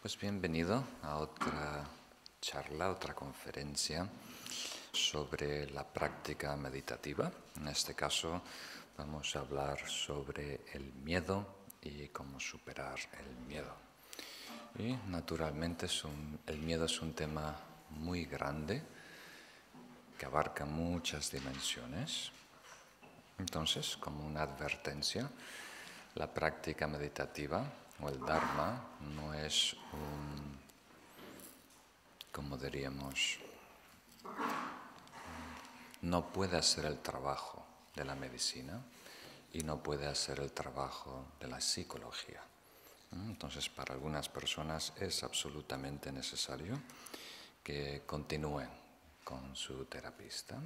Pues bienvenido a otra charla, otra conferencia sobre la práctica meditativa. En este caso vamos a hablar sobre el miedo y cómo superar el miedo. Y naturalmente el miedo es un tema muy grande que abarca muchas dimensiones. Entonces, como una advertencia, la práctica meditativa o el Dharma no es un, como diríamos, no puede hacer el trabajo de la medicina y no puede hacer el trabajo de la psicología. Entonces, para algunas personas es absolutamente necesario que continúen con su terapista.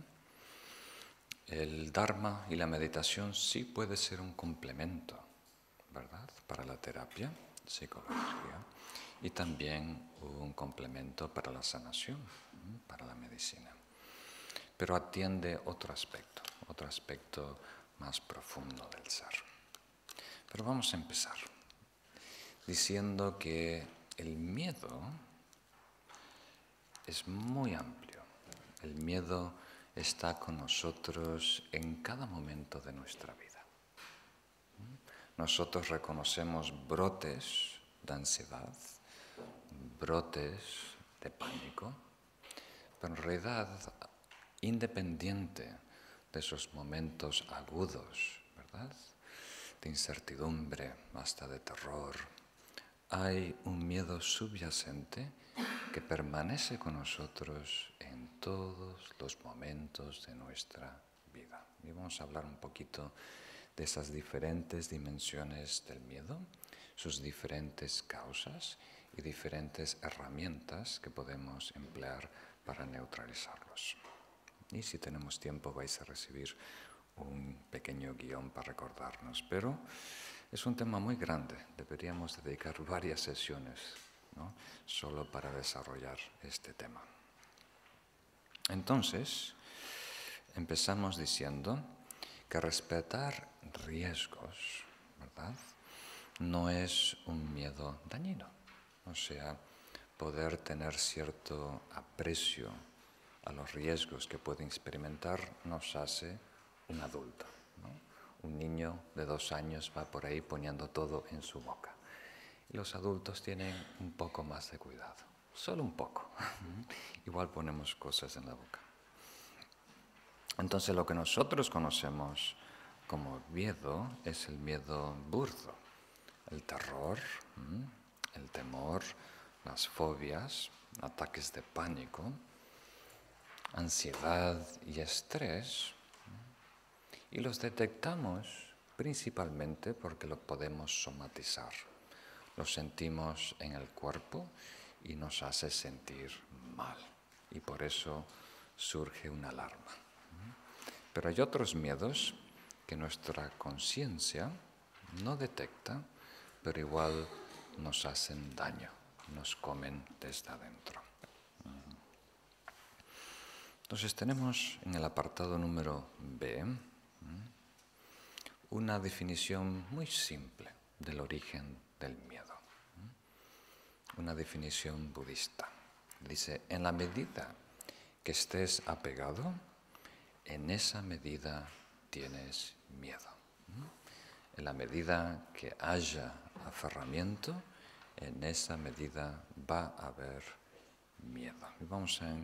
El Dharma y la meditación sí puede ser un complemento, ¿verdad? Para la terapia, psicología, y también un complemento para la sanación, para la medicina. Pero atiende otro aspecto, otro aspecto más profundo del ser. Pero vamos a empezar diciendo que el miedo es muy amplio. El miedo está con nosotros en cada momento de nuestra vida. Nosotros reconocemos brotes de ansiedad, brotes de pánico, pero en realidad, independiente de esos momentos agudos, ¿verdad? De incertidumbre, hasta de terror, hay un miedo subyacente que permanece con nosotros en todos los momentos de nuestra vida. Y vamos a hablar un poquito de esas diferentes dimensiones del miedo, sus diferentes causas y diferentes herramientas que podemos emplear para neutralizarlos. Y si tenemos tiempo vais a recibir un pequeño guion para recordarnos, pero es un tema muy grande, deberíamos dedicar varias sesiones solo para desarrollar este tema. Entonces, empezamos diciendo que respetar riesgos, ¿verdad? No es un miedo dañino. O sea, poder tener cierto aprecio a los riesgos que puede experimentar nos hace un adulto. Un niño de dos años va por ahí poniendo todo en su boca. Y los adultos tienen un poco más de cuidado, solo un poco. Igual ponemos cosas en la boca. Entonces lo que nosotros conocemos como miedo es el miedo burdo, el terror, el temor, las fobias, ataques de pánico, ansiedad y estrés y los detectamos principalmente porque lo podemos somatizar. Lo sentimos en el cuerpo y nos hace sentir mal. Y por eso surge una alarma. Pero hay otros miedos que nuestra conciencia no detecta, pero igual nos hacen daño, nos comen desde adentro. Entonces tenemos en el apartado número B, una definición muy simple del origen del miedo. Una definición budista. Dice, en la medida que estés apegado, en esa medida tienes miedo. En la medida que haya aferramiento, en esa medida va a haber miedo. Vamos a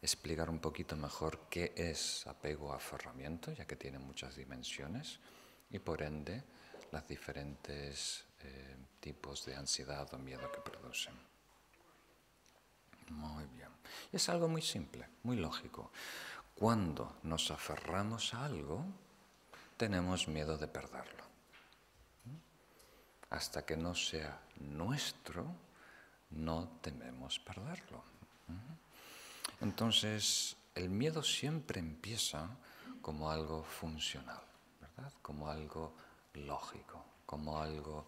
explicar un poquito mejor qué es apego a aferramiento, ya que tiene muchas dimensiones, y por ende los diferentes eh, tipos de ansiedad o miedo que producen. Muy bien. Es algo muy simple, muy lógico. Cuando nos aferramos a algo, tenemos miedo de perderlo. Hasta que no sea nuestro, no tememos perderlo. Entonces, el miedo siempre empieza como algo funcional, ¿verdad? Como algo lógico, como algo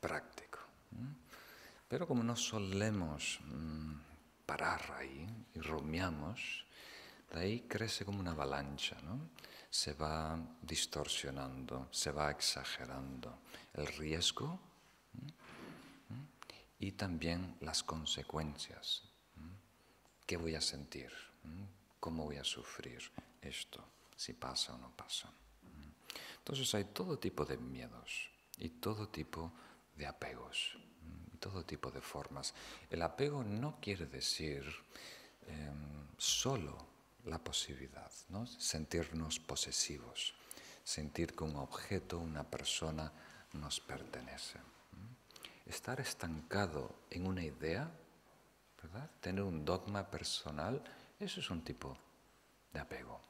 práctico. Pero como no solemos mm, parar ahí y rumiamos, de ahí crece como una avalancha, ¿no? Se va distorsionando, se va exagerando el riesgo y también las consecuencias. ¿Qué voy a sentir? ¿Cómo voy a sufrir esto? Si pasa o no pasa. Entonces hay todo tipo de miedos y todo tipo de apegos, todo tipo de formas. El apego no quiere decir em, solo la posibilidad, ¿no? sentirnos posesivos, sentir que un objeto, una persona nos pertenece. Estar estancado en una idea, ¿verdad? tener un dogma personal, eso es un tipo de apego.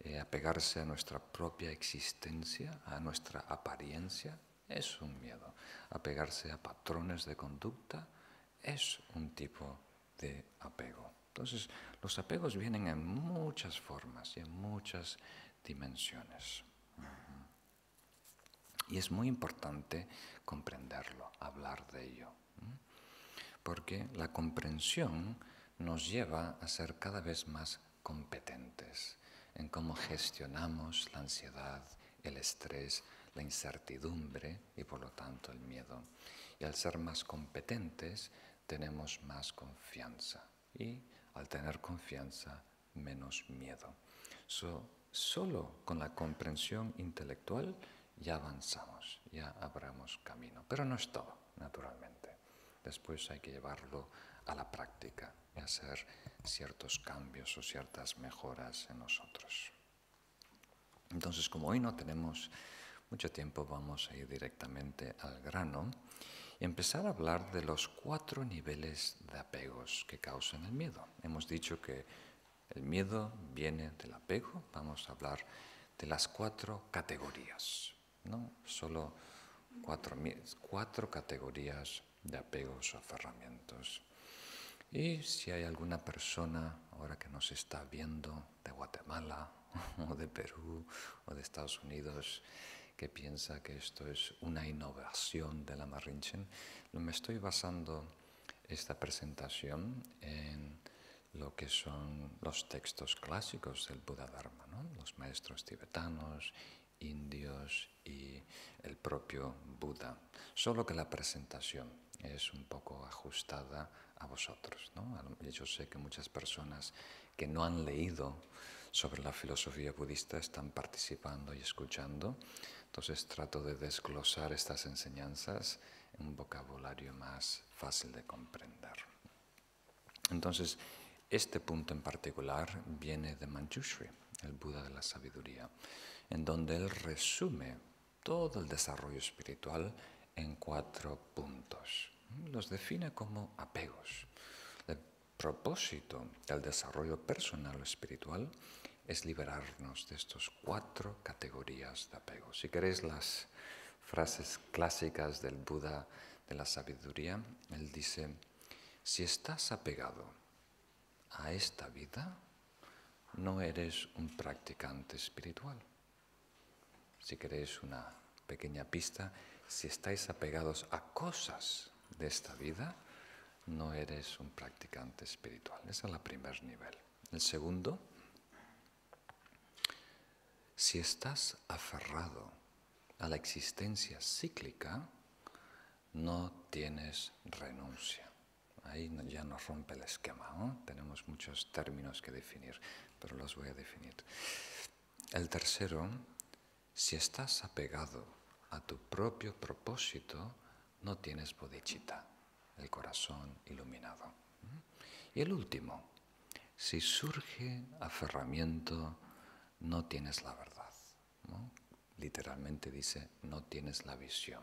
Eh, apegarse a nuestra propia existencia, a nuestra apariencia, es un miedo. Apegarse a patrones de conducta es un tipo de apego. Entonces, los apegos vienen en muchas formas y en muchas dimensiones. Y es muy importante comprenderlo, hablar de ello, porque la comprensión nos lleva a ser cada vez más competentes en cómo gestionamos la ansiedad, el estrés, la incertidumbre y por lo tanto el miedo. Y al ser más competentes tenemos más confianza y al tener confianza menos miedo. solo con la comprensión intelectual ya avanzamos, ya abramos camino. Pero no es todo, naturalmente. Después hay que llevarlo a la práctica y hacer ciertos cambios o ciertas mejoras en nosotros. Entonces, como hoy no tenemos mucho tiempo, vamos a ir directamente al grano y empezar a hablar de los cuatro niveles de apegos que causan el miedo. Hemos dicho que el miedo viene del apego, vamos a hablar de las cuatro categorías, ¿no? Solo cuatro, cuatro categorías de apegos o aferramientos. Y si hay alguna persona ahora que nos está viendo de Guatemala o de Perú o de Estados Unidos que piensa que esto es una innovación de la Marinchen, me estoy basando esta presentación en lo que son los textos clásicos del Buda Dharma, los maestros tibetanos, indios y el propio Buda. Solo que la presentación es un poco ajustada a vosotros. ¿no? Yo sé que muchas personas que no han leído sobre la filosofía budista están participando y escuchando, entonces trato de desglosar estas enseñanzas en un vocabulario más fácil de comprender. Entonces, este punto en particular viene de Manjushri, el Buda de la sabiduría, en donde él resume todo el desarrollo espiritual en cuatro puntos los define como apegos. El propósito del desarrollo personal o espiritual es liberarnos de estas cuatro categorías de apego. Si queréis las frases clásicas del Buda de la sabiduría, él dice, si estás apegado a esta vida, no eres un practicante espiritual. Si queréis una pequeña pista, si estáis apegados a cosas de esta vida, no eres un practicante espiritual. Ese es el primer nivel. El segundo, si estás aferrado a la existencia cíclica, no tienes renuncia. Ahí ya nos rompe el esquema. Tenemos muchos términos que definir, pero los voy a definir. El tercero, si estás apegado a tu propio propósito, no tienes bodhicitta, el corazón iluminado. Y el último, si surge aferramiento, no tienes la verdad. Literalmente dice, no tienes la visión,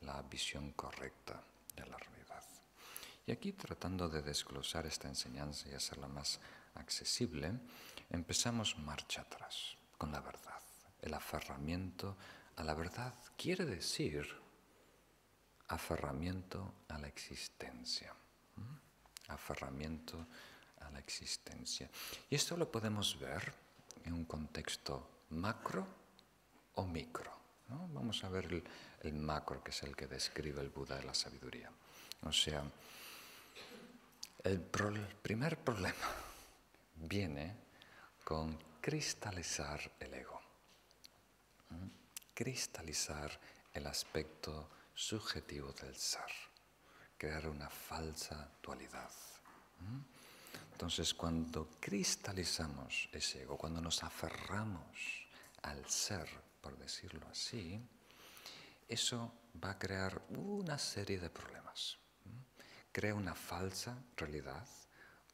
la visión correcta de la realidad. Y aquí tratando de desglosar esta enseñanza y hacerla más accesible, empezamos marcha atrás con la verdad. El aferramiento a la verdad quiere decir aferramiento a la existencia. Aferramiento a la existencia. Y esto lo podemos ver en un contexto macro o micro. Vamos a ver el, macro, que es el que describe el Buda de la sabiduría. O sea, el primer problema viene con cristalizar el ego, cristalizar el aspecto subjetivo del ser, crear una falsa dualidad. Entonces, cuando cristalizamos ese ego, cuando nos aferramos al ser, por decirlo así, eso va a crear una serie de problemas. Crea una falsa realidad,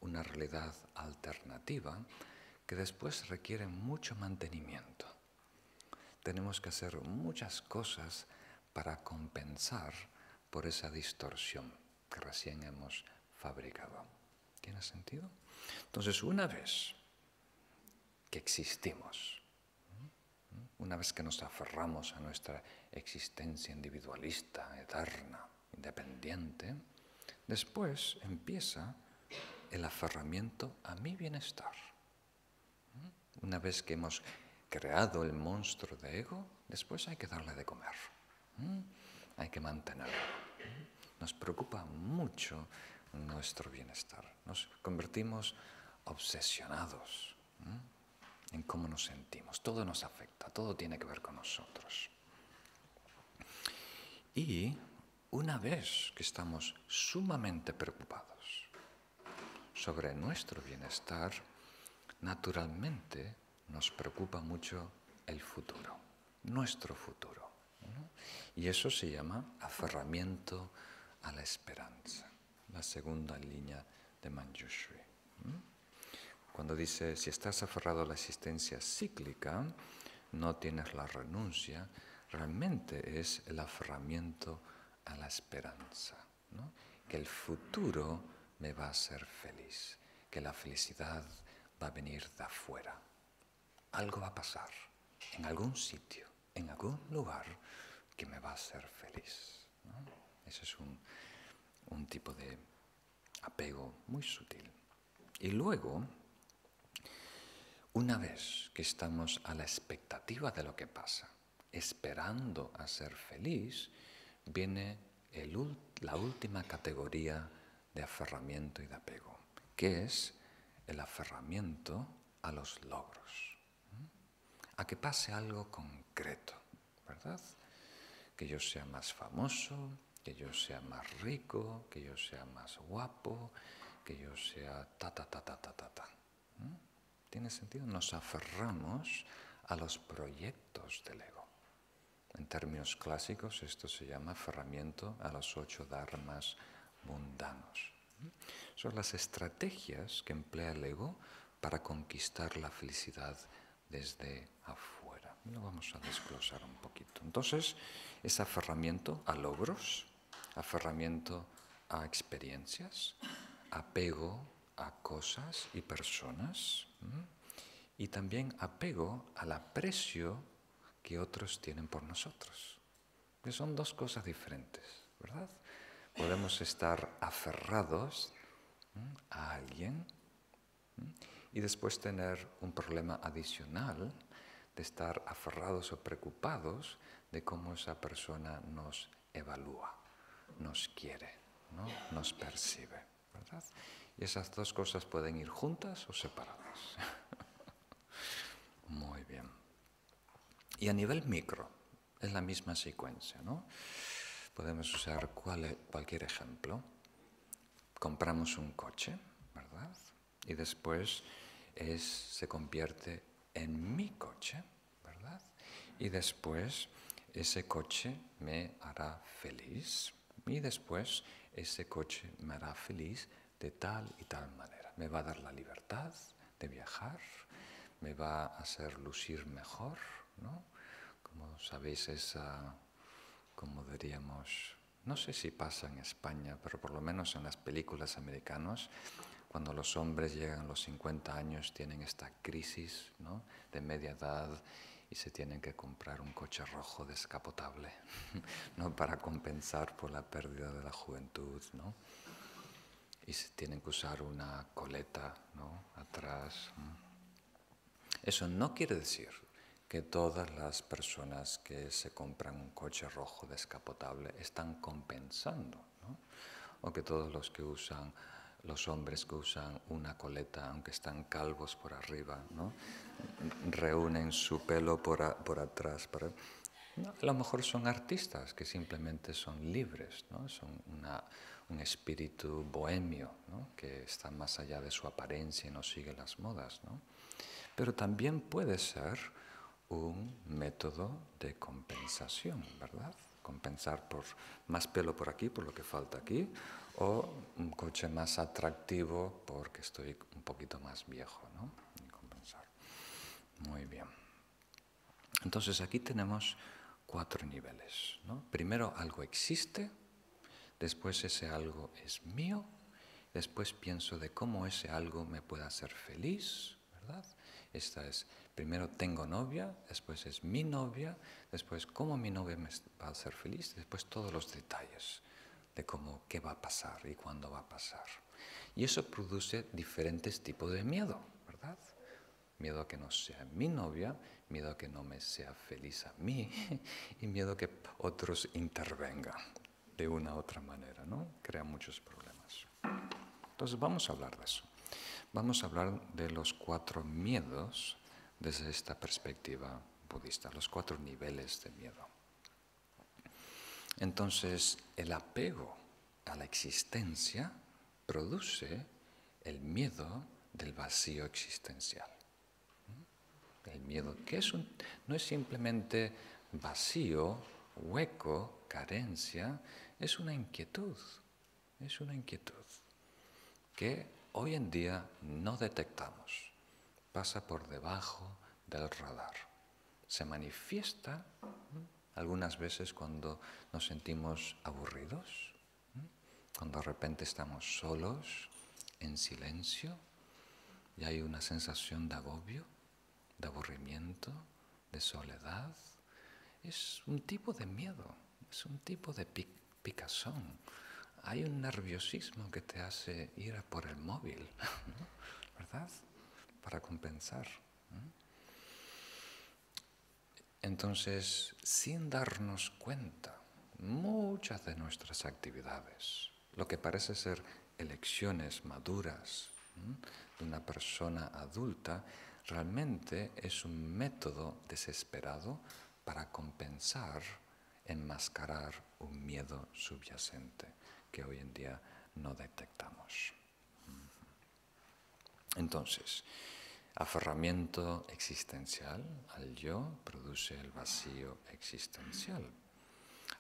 una realidad alternativa que después requiere mucho mantenimiento. Tenemos que hacer muchas cosas para compensar por esa distorsión que recién hemos fabricado. ¿Tiene sentido? Entonces, una vez que existimos, una vez que nos aferramos a nuestra existencia individualista, eterna, independiente, después empieza el aferramiento a mi bienestar. Una vez que hemos creado el monstruo de ego, después hay que darle de comer. Hay que mantenerlo. Nos preocupa mucho nuestro bienestar. Nos convertimos obsesionados en cómo nos sentimos. Todo nos afecta, todo tiene que ver con nosotros. Y una vez que estamos sumamente preocupados sobre nuestro bienestar, naturalmente nos preocupa mucho el futuro, nuestro futuro. Y eso se llama aferramiento a la esperanza, la segunda línea de Manjushri. Cuando dice, si estás aferrado a la existencia cíclica, no tienes la renuncia, realmente es el aferramiento a la esperanza, que el futuro me va a hacer feliz, que la felicidad va a venir de afuera. Algo va a pasar en algún sitio, en algún lugar que me va a hacer feliz. Ese es un, un tipo de apego muy sutil. Y luego, una vez que estamos a la expectativa de lo que pasa, esperando a ser feliz, viene la última categoría de aferramiento y de apego, que es el aferramiento a los logros, a que pase algo concreto, ¿verdad? Que yo sea más famoso, que yo sea más rico, que yo sea más guapo, que yo sea ta ta ta ta ta ta ta. ¿Tiene sentido? Nos aferramos a los proyectos del ego. En términos clásicos esto se llama aferramiento a los ocho dharmas mundanos. Son las estrategias que emplea el ego para conquistar la felicidad desde afuera. Lo vamos a desglosar un poquito. Entonces, es aferramiento a logros, aferramiento a experiencias, apego a cosas y personas y también apego al aprecio que otros tienen por nosotros. Que son dos cosas diferentes, ¿verdad? Podemos estar aferrados a alguien y después tener un problema adicional de estar aferrados o preocupados de cómo esa persona nos evalúa, nos quiere, ¿no? nos percibe. ¿verdad? Y esas dos cosas pueden ir juntas o separadas. Muy bien. Y a nivel micro, es la misma secuencia, ¿no? Podemos usar cualquier ejemplo. Compramos un coche, ¿verdad? Y después es, se convierte en mi coche, ¿verdad? Y después ese coche me hará feliz. Y después ese coche me hará feliz de tal y tal manera. Me va a dar la libertad de viajar, me va a hacer lucir mejor, ¿no? Como sabéis, esa, como diríamos, no sé si pasa en España, pero por lo menos en las películas americanas, cuando los hombres llegan a los 50 años tienen esta crisis ¿no? de media edad y se tienen que comprar un coche rojo descapotable ¿no? para compensar por la pérdida de la juventud. ¿no? Y se tienen que usar una coleta ¿no? atrás. Eso no quiere decir que todas las personas que se compran un coche rojo descapotable están compensando, ¿no? o que todos los que usan los hombres que usan una coleta, aunque están calvos por arriba, ¿no? reúnen su pelo por, por atrás. A lo mejor son artistas que simplemente son libres, ¿no? son un espíritu bohemio que está más allá de su apariencia y no sigue las modas. Pero también puede ser un método de compensación, ¿verdad? Compensar por más pelo por aquí, por lo que falta aquí, o un coche más atractivo porque estoy un poquito más viejo, ¿no? compensar. Muy bien. Entonces aquí tenemos cuatro niveles. ¿no? Primero algo existe, después ese algo es mío, después pienso de cómo ese algo me puede hacer feliz, ¿verdad? Esta es, primero tengo novia, después es mi novia, después cómo mi novia me va a hacer feliz, después todos los detalles de cómo, qué va a pasar y cuándo va a pasar. Y eso produce diferentes tipos de miedo, ¿verdad? Miedo a que no sea mi novia, miedo a que no me sea feliz a mí y miedo a que otros intervengan de una u otra manera, ¿no? Crea muchos problemas. Entonces vamos a hablar de eso. Vamos a hablar de los cuatro miedos desde esta perspectiva budista, los cuatro niveles de miedo. Entonces, el apego a la existencia produce el miedo del vacío existencial. El miedo, que es un, no es simplemente vacío, hueco, carencia, es una inquietud, es una inquietud que hoy en día no detectamos, pasa por debajo del radar, se manifiesta algunas veces cuando nos sentimos aburridos, cuando de repente estamos solos, en silencio, y hay una sensación de agobio, de aburrimiento, de soledad. Es un tipo de miedo, es un tipo de picazón. Hay un nerviosismo que te hace ir a por el móvil, ¿verdad? Para compensar. Entonces, sin darnos cuenta, muchas de nuestras actividades, lo que parece ser elecciones maduras de una persona adulta, realmente es un método desesperado para compensar, enmascarar un miedo subyacente que hoy en día no detectamos. Entonces, Aferramiento existencial al yo produce el vacío existencial.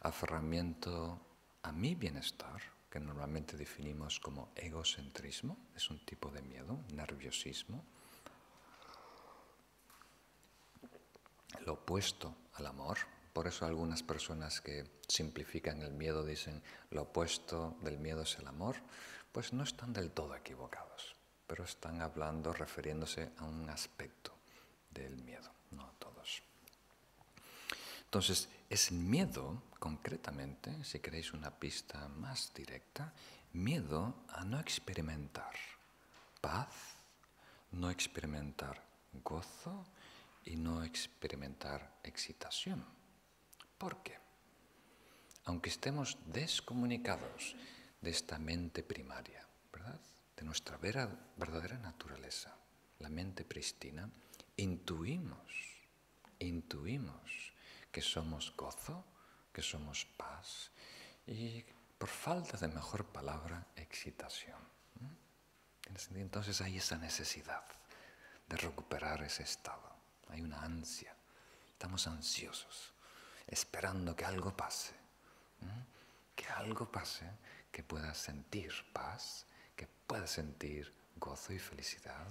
Aferramiento a mi bienestar, que normalmente definimos como egocentrismo, es un tipo de miedo, nerviosismo. Lo opuesto al amor, por eso algunas personas que simplifican el miedo dicen lo opuesto del miedo es el amor, pues no están del todo equivocados pero están hablando refiriéndose a un aspecto del miedo, no a todos. Entonces, es miedo, concretamente, si queréis una pista más directa, miedo a no experimentar paz, no experimentar gozo y no experimentar excitación. ¿Por qué? Aunque estemos descomunicados de esta mente primaria, ¿verdad? de nuestra verdadera naturaleza, la mente pristina, intuimos, intuimos que somos gozo, que somos paz y, por falta de mejor palabra, excitación. Entonces hay esa necesidad de recuperar ese estado. Hay una ansia. Estamos ansiosos, esperando que algo pase. Que algo pase que pueda sentir paz, que puedas sentir gozo y felicidad,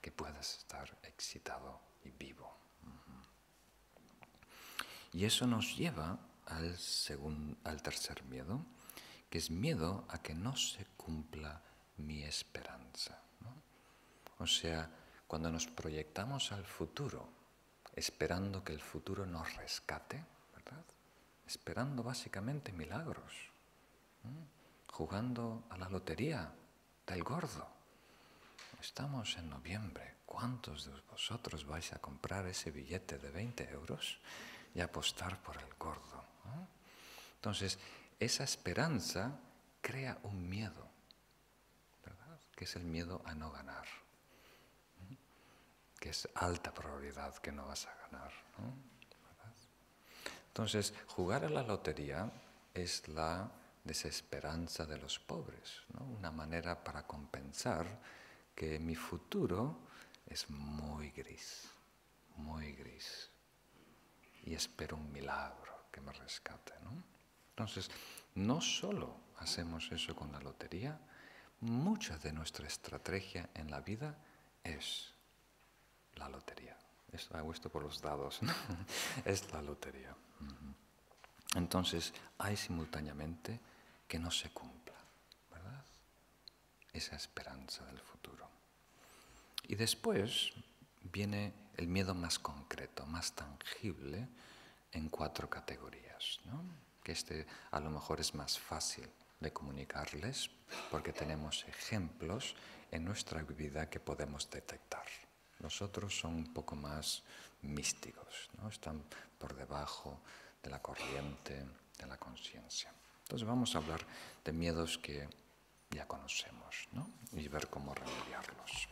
que puedas estar excitado y vivo. Y eso nos lleva al, al tercer miedo, que es miedo a que no se cumpla mi esperanza. O sea, cuando nos proyectamos al futuro, esperando que el futuro nos rescate. Esperando básicamente milagros, jugando a la lotería, del gordo. Estamos en noviembre. ¿Cuántos de vosotros vais a comprar ese billete de 20 euros y apostar por el gordo? Entonces, esa esperanza crea un miedo, ¿verdad? Que es el miedo a no ganar, que es alta probabilidad que no vas a ganar. Entonces, jugar a la lotería es la desesperanza de los pobres, ¿no? una manera para compensar que mi futuro es muy gris, muy gris. Y espero un milagro que me rescate. ¿no? Entonces, no solo hacemos eso con la lotería, mucha de nuestra estrategia en la vida es la lotería. Esto por los dados, es la lotería. Entonces, hay simultáneamente que no se cumpla, ¿verdad? Esa esperanza del futuro. Y después viene el miedo más concreto, más tangible, en cuatro categorías, ¿no? que este a lo mejor es más fácil de comunicarles porque tenemos ejemplos en nuestra vida que podemos detectar. Los otros son un poco más místicos, ¿no? están por debajo de la corriente de la conciencia. Entonces vamos a hablar de miedos que ya conocemos ¿no? y ver cómo remediarlos.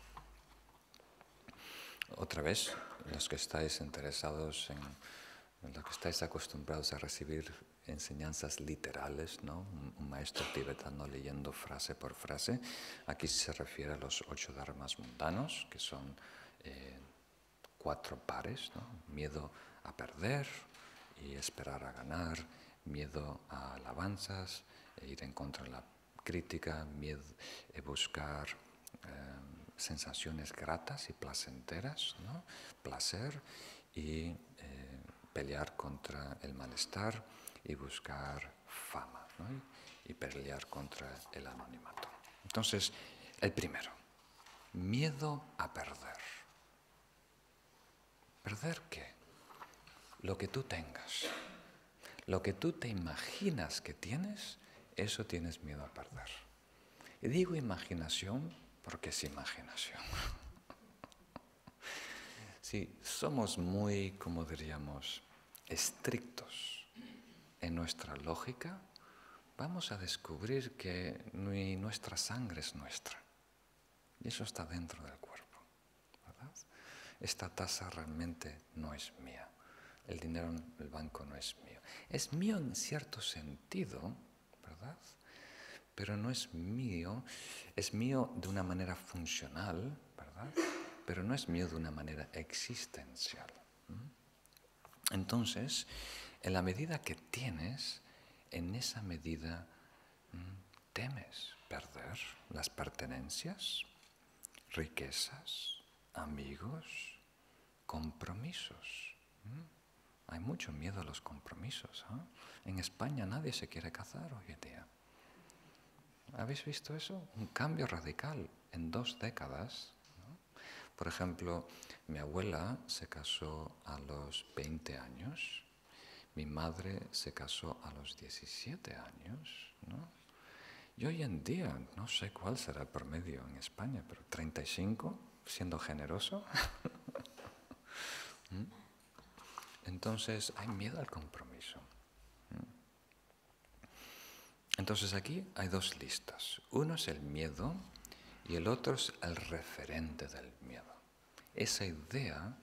Otra vez, los que estáis interesados en, los que estáis acostumbrados a recibir enseñanzas literales, ¿no? un, maestro tibetano leyendo frase por frase, aquí se refiere a los ocho dharmas mundanos, que son eh, cuatro pares, ¿no? miedo a perder y esperar a ganar, miedo a alabanzas, e ir en contra de la crítica, miedo a buscar eh, sensaciones gratas y placenteras, ¿no? placer y eh, pelear contra el malestar y buscar fama y pelear contra el anonimato. Entonces, el primero, miedo a perder. ¿Perder qué? Lo que tú tengas. Lo que tú te imaginas que tienes, eso tienes miedo a perder. Y digo imaginación porque es imaginación. Si somos muy, como diríamos, estrictos en nuestra lógica, vamos a descubrir que nuestra sangre es nuestra. Y eso está dentro del cuerpo. Esta tasa realmente no es mía. El dinero en el banco no es mío. Es mío en cierto sentido, ¿verdad? Pero no es mío, es mío de una manera funcional, ¿verdad? Pero no es mío de una manera existencial. Entonces, en la medida que tienes, en esa medida temes perder las pertenencias, riquezas, amigos, compromisos. Hay mucho miedo a los compromisos. ¿ah? En España nadie se quiere casar hoy en día. ¿Habéis visto eso? Un cambio radical en dos décadas. Por ejemplo, mi abuela se casó a los 20 años, mi madre se casó a los 17 años. Y hoy en día, no sé cuál será el promedio en España, pero 35, siendo generoso. ¿Mm? Entonces hay miedo al compromiso. Entonces aquí hay dos listas. Uno es el miedo y el otro es el referente del miedo. Esa idea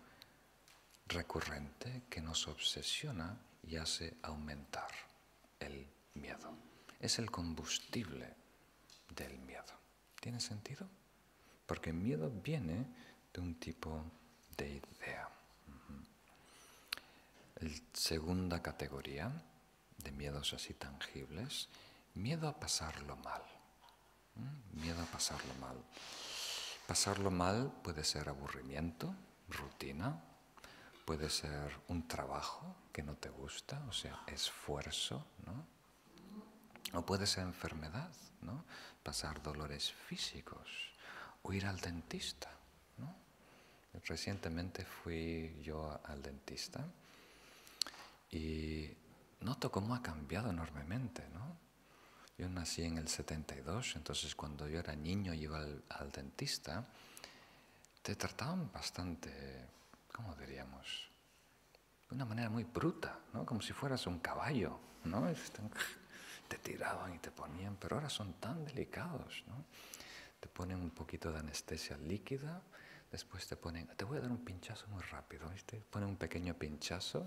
recurrente que nos obsesiona y hace aumentar el miedo. Es el combustible del miedo. ¿Tiene sentido? Porque miedo viene de un tipo de idea. Segunda categoría de miedos así tangibles, miedo a pasarlo mal. Miedo a pasarlo mal. Pasarlo mal puede ser aburrimiento, rutina, puede ser un trabajo que no te gusta, o sea, esfuerzo, ¿no? O puede ser enfermedad, ¿no? Pasar dolores físicos, o ir al dentista, ¿no? Recientemente fui yo al dentista y noto cómo ha cambiado enormemente, ¿no? Yo nací en el 72, entonces cuando yo era niño y iba al, dentista, te trataban bastante, ¿cómo diríamos? De una manera muy bruta, ¿no? Como si fueras un caballo, ¿no? Te tiraban y te ponían, pero ahora son tan delicados, ¿no? Te ponen un poquito de anestesia líquida, Después te ponen, te voy a dar un pinchazo muy rápido, ¿viste? Ponen un pequeño pinchazo,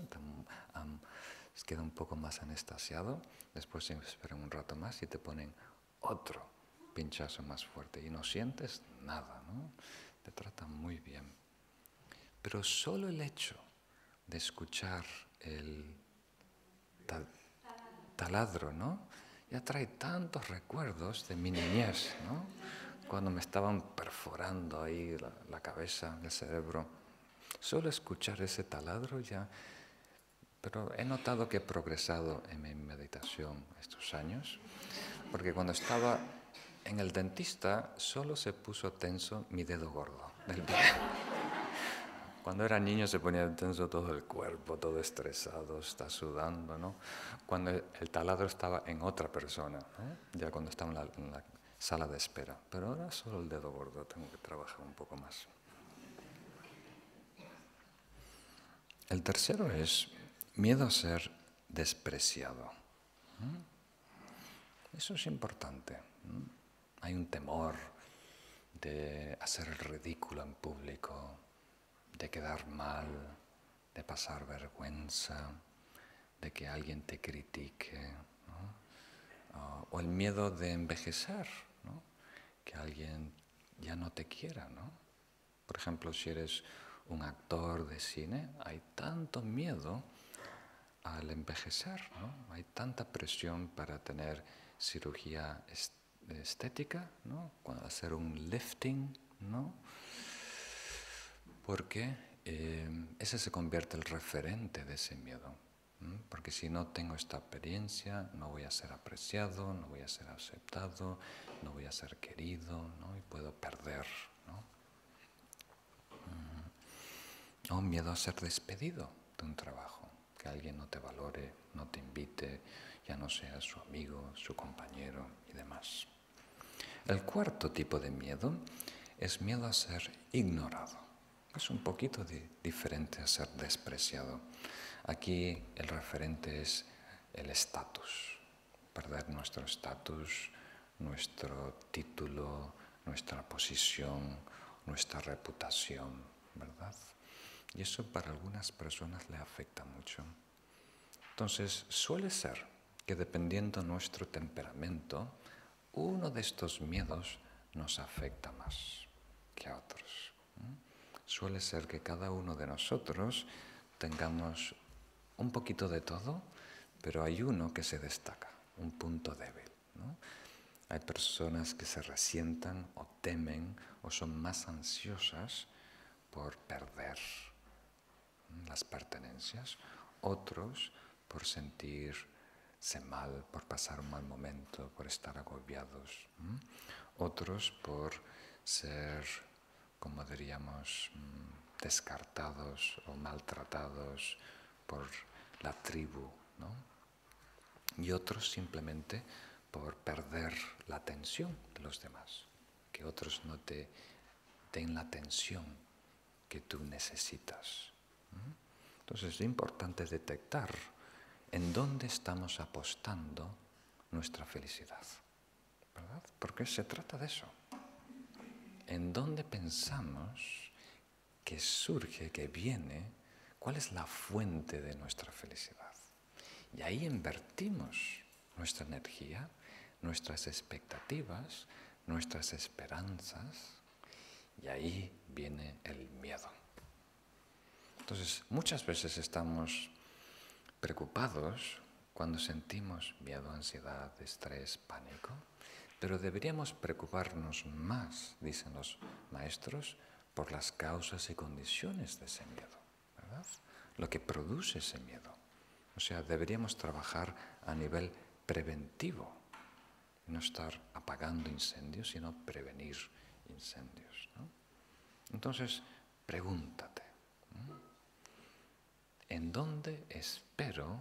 queda un poco más anestasiado, después esperan un rato más y te ponen otro pinchazo más fuerte y no sientes nada, ¿no? Te tratan muy bien. Pero solo el hecho de escuchar el taladro, ¿no? Ya trae tantos recuerdos de mi niñez, ¿no? Cuando me estaban perforando ahí la, la cabeza, el cerebro. Solo escuchar ese taladro ya... Pero he notado que he progresado en mi meditación estos años, porque cuando estaba en el dentista solo se puso tenso mi dedo gordo del pie. Cuando era niño se ponía tenso todo el cuerpo, todo estresado, está sudando, ¿no? Cuando el taladro estaba en otra persona, ya cuando estaba en la, en la sala de espera. Pero ahora solo el dedo gordo, tengo que trabajar un poco más. El tercero es miedo a ser despreciado. Eso es importante. Hay un temor de hacer el ridículo en público, de quedar mal, de pasar vergüenza, de que alguien te critique, o el miedo de envejecer, que alguien ya no te quiera. ¿no? Por ejemplo, si eres un actor de cine, hay tanto miedo al envejecer, ¿no? hay tanta presión para tener cirugía estética ¿no? Hacer un lifting, ¿no? Porque eh, ese se convierte en el referente de ese miedo. Porque si no tengo esta experiencia, no voy a ser apreciado, no voy a ser aceptado, no voy a ser querido, ¿no? Y puedo perder, ¿no? O miedo a ser despedido de un trabajo, que alguien no te valore, no te invite, ya no sea su amigo, su compañero y demás. El cuarto tipo de miedo es miedo a ser ignorado. Es un poquito diferente a ser despreciado. Aquí el referente es el estatus, perder nuestro estatus, nuestro título, nuestra posición, nuestra reputación, ¿verdad? Y eso para algunas personas le afecta mucho. Entonces, suele ser que dependiendo nuestro temperamento, uno de estos miedos nos afecta más que a otros. Suele ser que cada uno de nosotros tengamos un poquito de todo, pero hay uno que se destaca, un punto débil. Hay personas que se resientan o temen o son más ansiosas por perder las pertenencias, otros por sentir mal por pasar un mal momento, por estar agobiados. Otros por ser, como diríamos, mm, descartados o maltratados por la tribu. Y otros simplemente por perder la atención de los demás, que otros no te den la atención que tú necesitas. Entonces es importante detectar en dónde estamos apostando nuestra felicidad. ¿Verdad? Porque se trata de eso. En dónde pensamos que surge, que viene, cuál es la fuente de nuestra felicidad. Y ahí invertimos nuestra energía, nuestras expectativas, nuestras esperanzas, y ahí viene el miedo. Entonces, muchas veces estamos preocupados cuando sentimos miedo, ansiedad, estrés, pánico, pero deberíamos preocuparnos más, dicen los maestros, por las causas y condiciones de ese miedo. Lo que produce ese miedo. O sea, deberíamos trabajar a nivel preventivo, no estar apagando incendios, sino prevenir incendios. Entonces, pregúntate, ¿En dónde espero?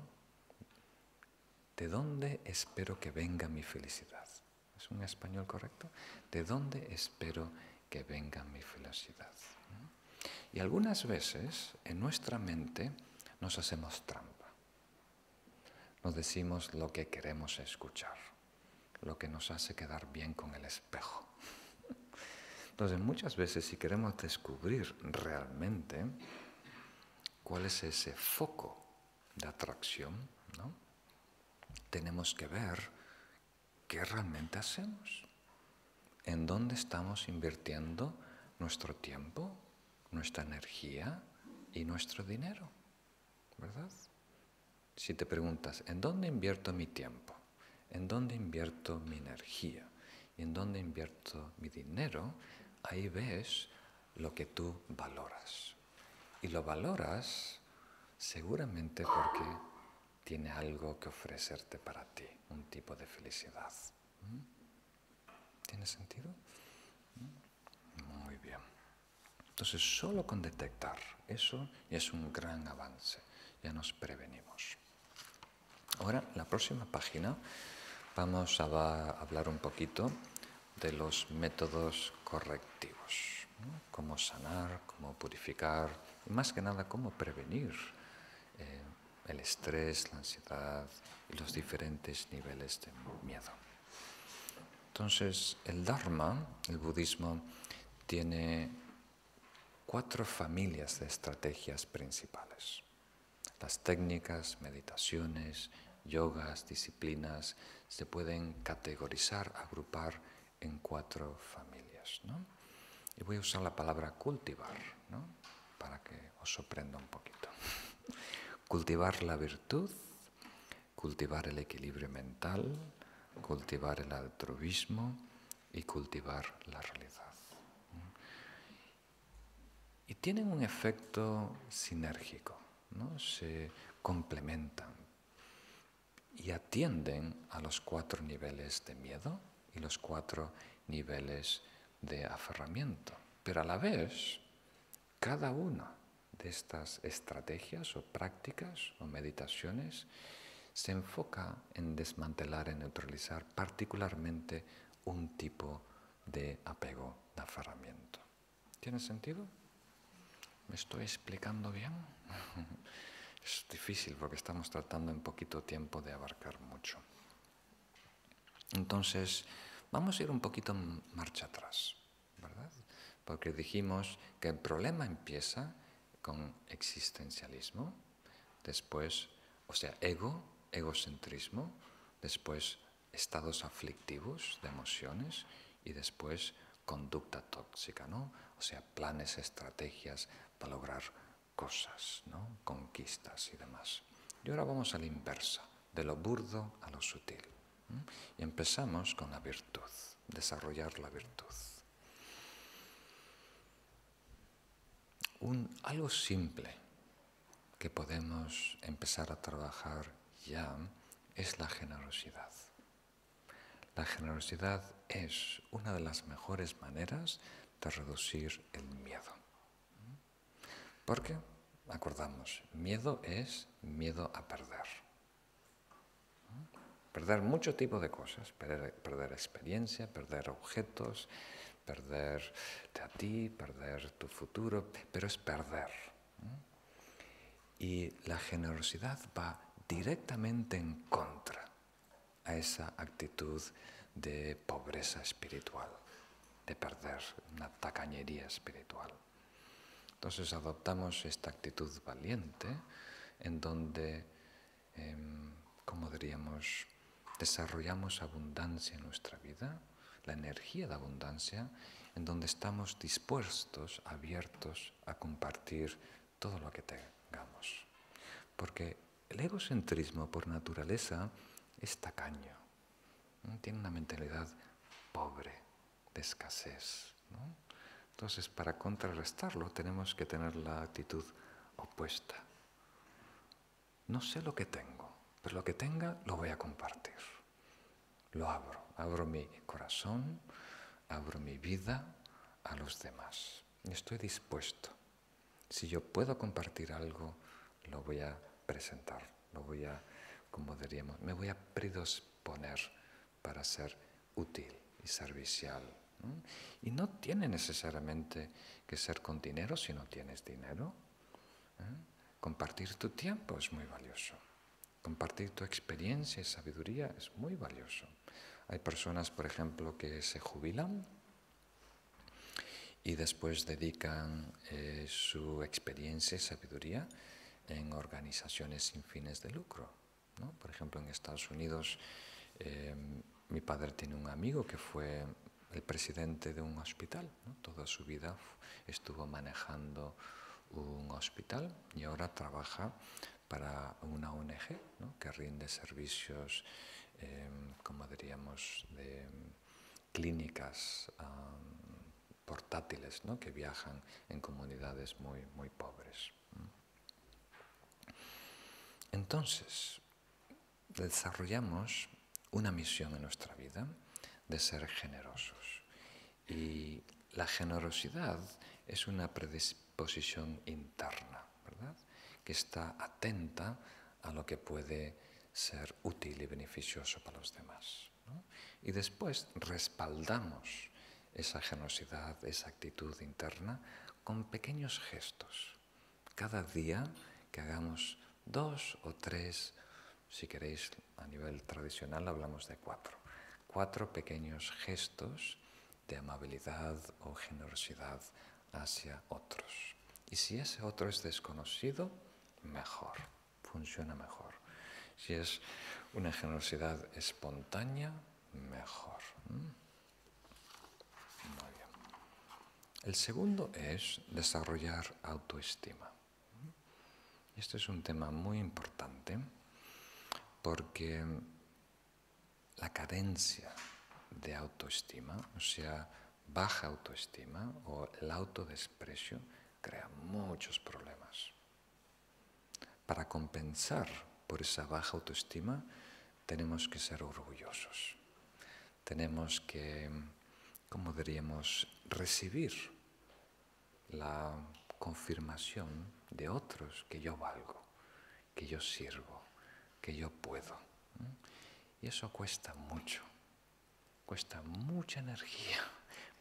¿De dónde espero que venga mi felicidad? ¿Es un español correcto? ¿De dónde espero que venga mi felicidad? Y algunas veces en nuestra mente nos hacemos trampa. Nos decimos lo que queremos escuchar, lo que nos hace quedar bien con el espejo. Entonces muchas veces si queremos descubrir realmente cuál es ese foco de atracción, ¿no? Tenemos que ver qué realmente hacemos, en dónde estamos invirtiendo nuestro tiempo, nuestra energía y nuestro dinero, ¿verdad? Si te preguntas, ¿en dónde invierto mi tiempo? ¿En dónde invierto mi energía? ¿Y en dónde invierto mi dinero? Ahí ves lo que tú valoras. Y lo valoras seguramente porque tiene algo que ofrecerte para ti, un tipo de felicidad. ¿Mm? ¿Tiene sentido? Entonces, solo con detectar eso es un gran avance. Ya nos prevenimos. Ahora, la próxima página, vamos a hablar un poquito de los métodos correctivos. Cómo sanar, cómo purificar y más que nada cómo prevenir eh, el estrés, la ansiedad y los diferentes niveles de miedo. Entonces, el Dharma, el budismo, tiene cuatro familias de estrategias principales. Las técnicas, meditaciones, yogas, disciplinas, se pueden categorizar, agrupar en cuatro familias. Y voy a usar la palabra cultivar, para que os sorprenda un poquito. Cultivar la virtud, cultivar el equilibrio mental, cultivar el altruismo y cultivar la realidad. Y tienen un efecto sinérgico, ¿no? se complementan y atienden a los cuatro niveles de miedo y los cuatro niveles de aferramiento. Pero a la vez, cada una de estas estrategias o prácticas o meditaciones se enfoca en desmantelar y neutralizar particularmente un tipo de apego, de aferramiento. ¿Tiene sentido? ¿Me estoy explicando bien? es difícil porque estamos tratando en poquito tiempo de abarcar mucho. Entonces, vamos a ir un poquito marcha atrás, ¿verdad? Porque dijimos que el problema empieza con existencialismo, después, o sea, ego, egocentrismo, después estados aflictivos de emociones y después conducta tóxica, ¿no? O sea, planes, estrategias para lograr cosas, ¿no? Conquistas y demás. Y ahora vamos a la inversa, de lo burdo a lo sutil. Y empezamos con la virtud, desarrollar la virtud. Un, algo simple que podemos empezar a trabajar ya es la generosidad. La generosidad es una de las mejores maneras de reducir el miedo. Porque, acordamos, miedo es miedo a perder. Perder mucho tipo de cosas, perder, experiencia, perder objetos, perderte a ti, perder tu futuro, pero es perder. Y la generosidad va directamente en contra a esa actitud de pobreza espiritual, de perder una tacañería espiritual. Entonces adoptamos esta actitud valiente en donde, eh, diríamos, desarrollamos abundancia en nuestra vida, la energía de abundancia, en donde estamos dispuestos, abiertos a compartir todo lo que tengamos. Porque el egocentrismo por naturaleza es tacaño, tiene una mentalidad pobre, de escasez. Entonces, para contrarrestarlo tenemos que tener la actitud opuesta. No sé lo que tengo, pero lo que tenga lo voy a compartir. Lo abro, abro mi corazón, abro mi vida a los demás. Estoy dispuesto. Si yo puedo compartir algo, lo voy a presentar, lo voy a, como diríamos, me voy a predisponer para ser útil y servicial. Y no tiene necesariamente que ser con dinero si no tienes dinero. ¿eh? Compartir tu tiempo es muy valioso. Compartir tu experiencia y sabiduría es muy valioso. Hay personas, por ejemplo, que se jubilan y después dedican eh, su experiencia y sabiduría en organizaciones sin fines de lucro. Por ejemplo, en Estados Unidos, eh, mi padre tiene un amigo que fue el presidente de un hospital. Toda su vida estuvo manejando un hospital y ahora trabaja para una ONG que rinde servicios, em, como diríamos, de clínicas portátiles que viajan en comunidades muy, muy pobres. Entonces, desarrollamos una misión en nuestra vida de ser generosos. Y la generosidad es una predisposición interna, ¿verdad? Que está atenta a lo que puede ser útil y beneficioso para los demás. Y después respaldamos esa generosidad, esa actitud interna con pequeños gestos. Cada día que hagamos dos o tres, si queréis a nivel tradicional hablamos de cuatro, cuatro pequeños gestos de amabilidad o generosidad hacia otros. Y si ese otro es desconocido, mejor, funciona mejor. Si es una generosidad espontánea, mejor. Muy bien. El segundo es desarrollar autoestima. Este es un tema muy importante porque la carencia de autoestima, o sea, baja autoestima o el autodesprecio, crea muchos problemas. Para compensar por esa baja autoestima, tenemos que ser orgullosos. Tenemos que, como diríamos, recibir la confirmación de otros que yo valgo, que yo sirvo, que yo puedo. Y eso cuesta mucho, cuesta mucha energía,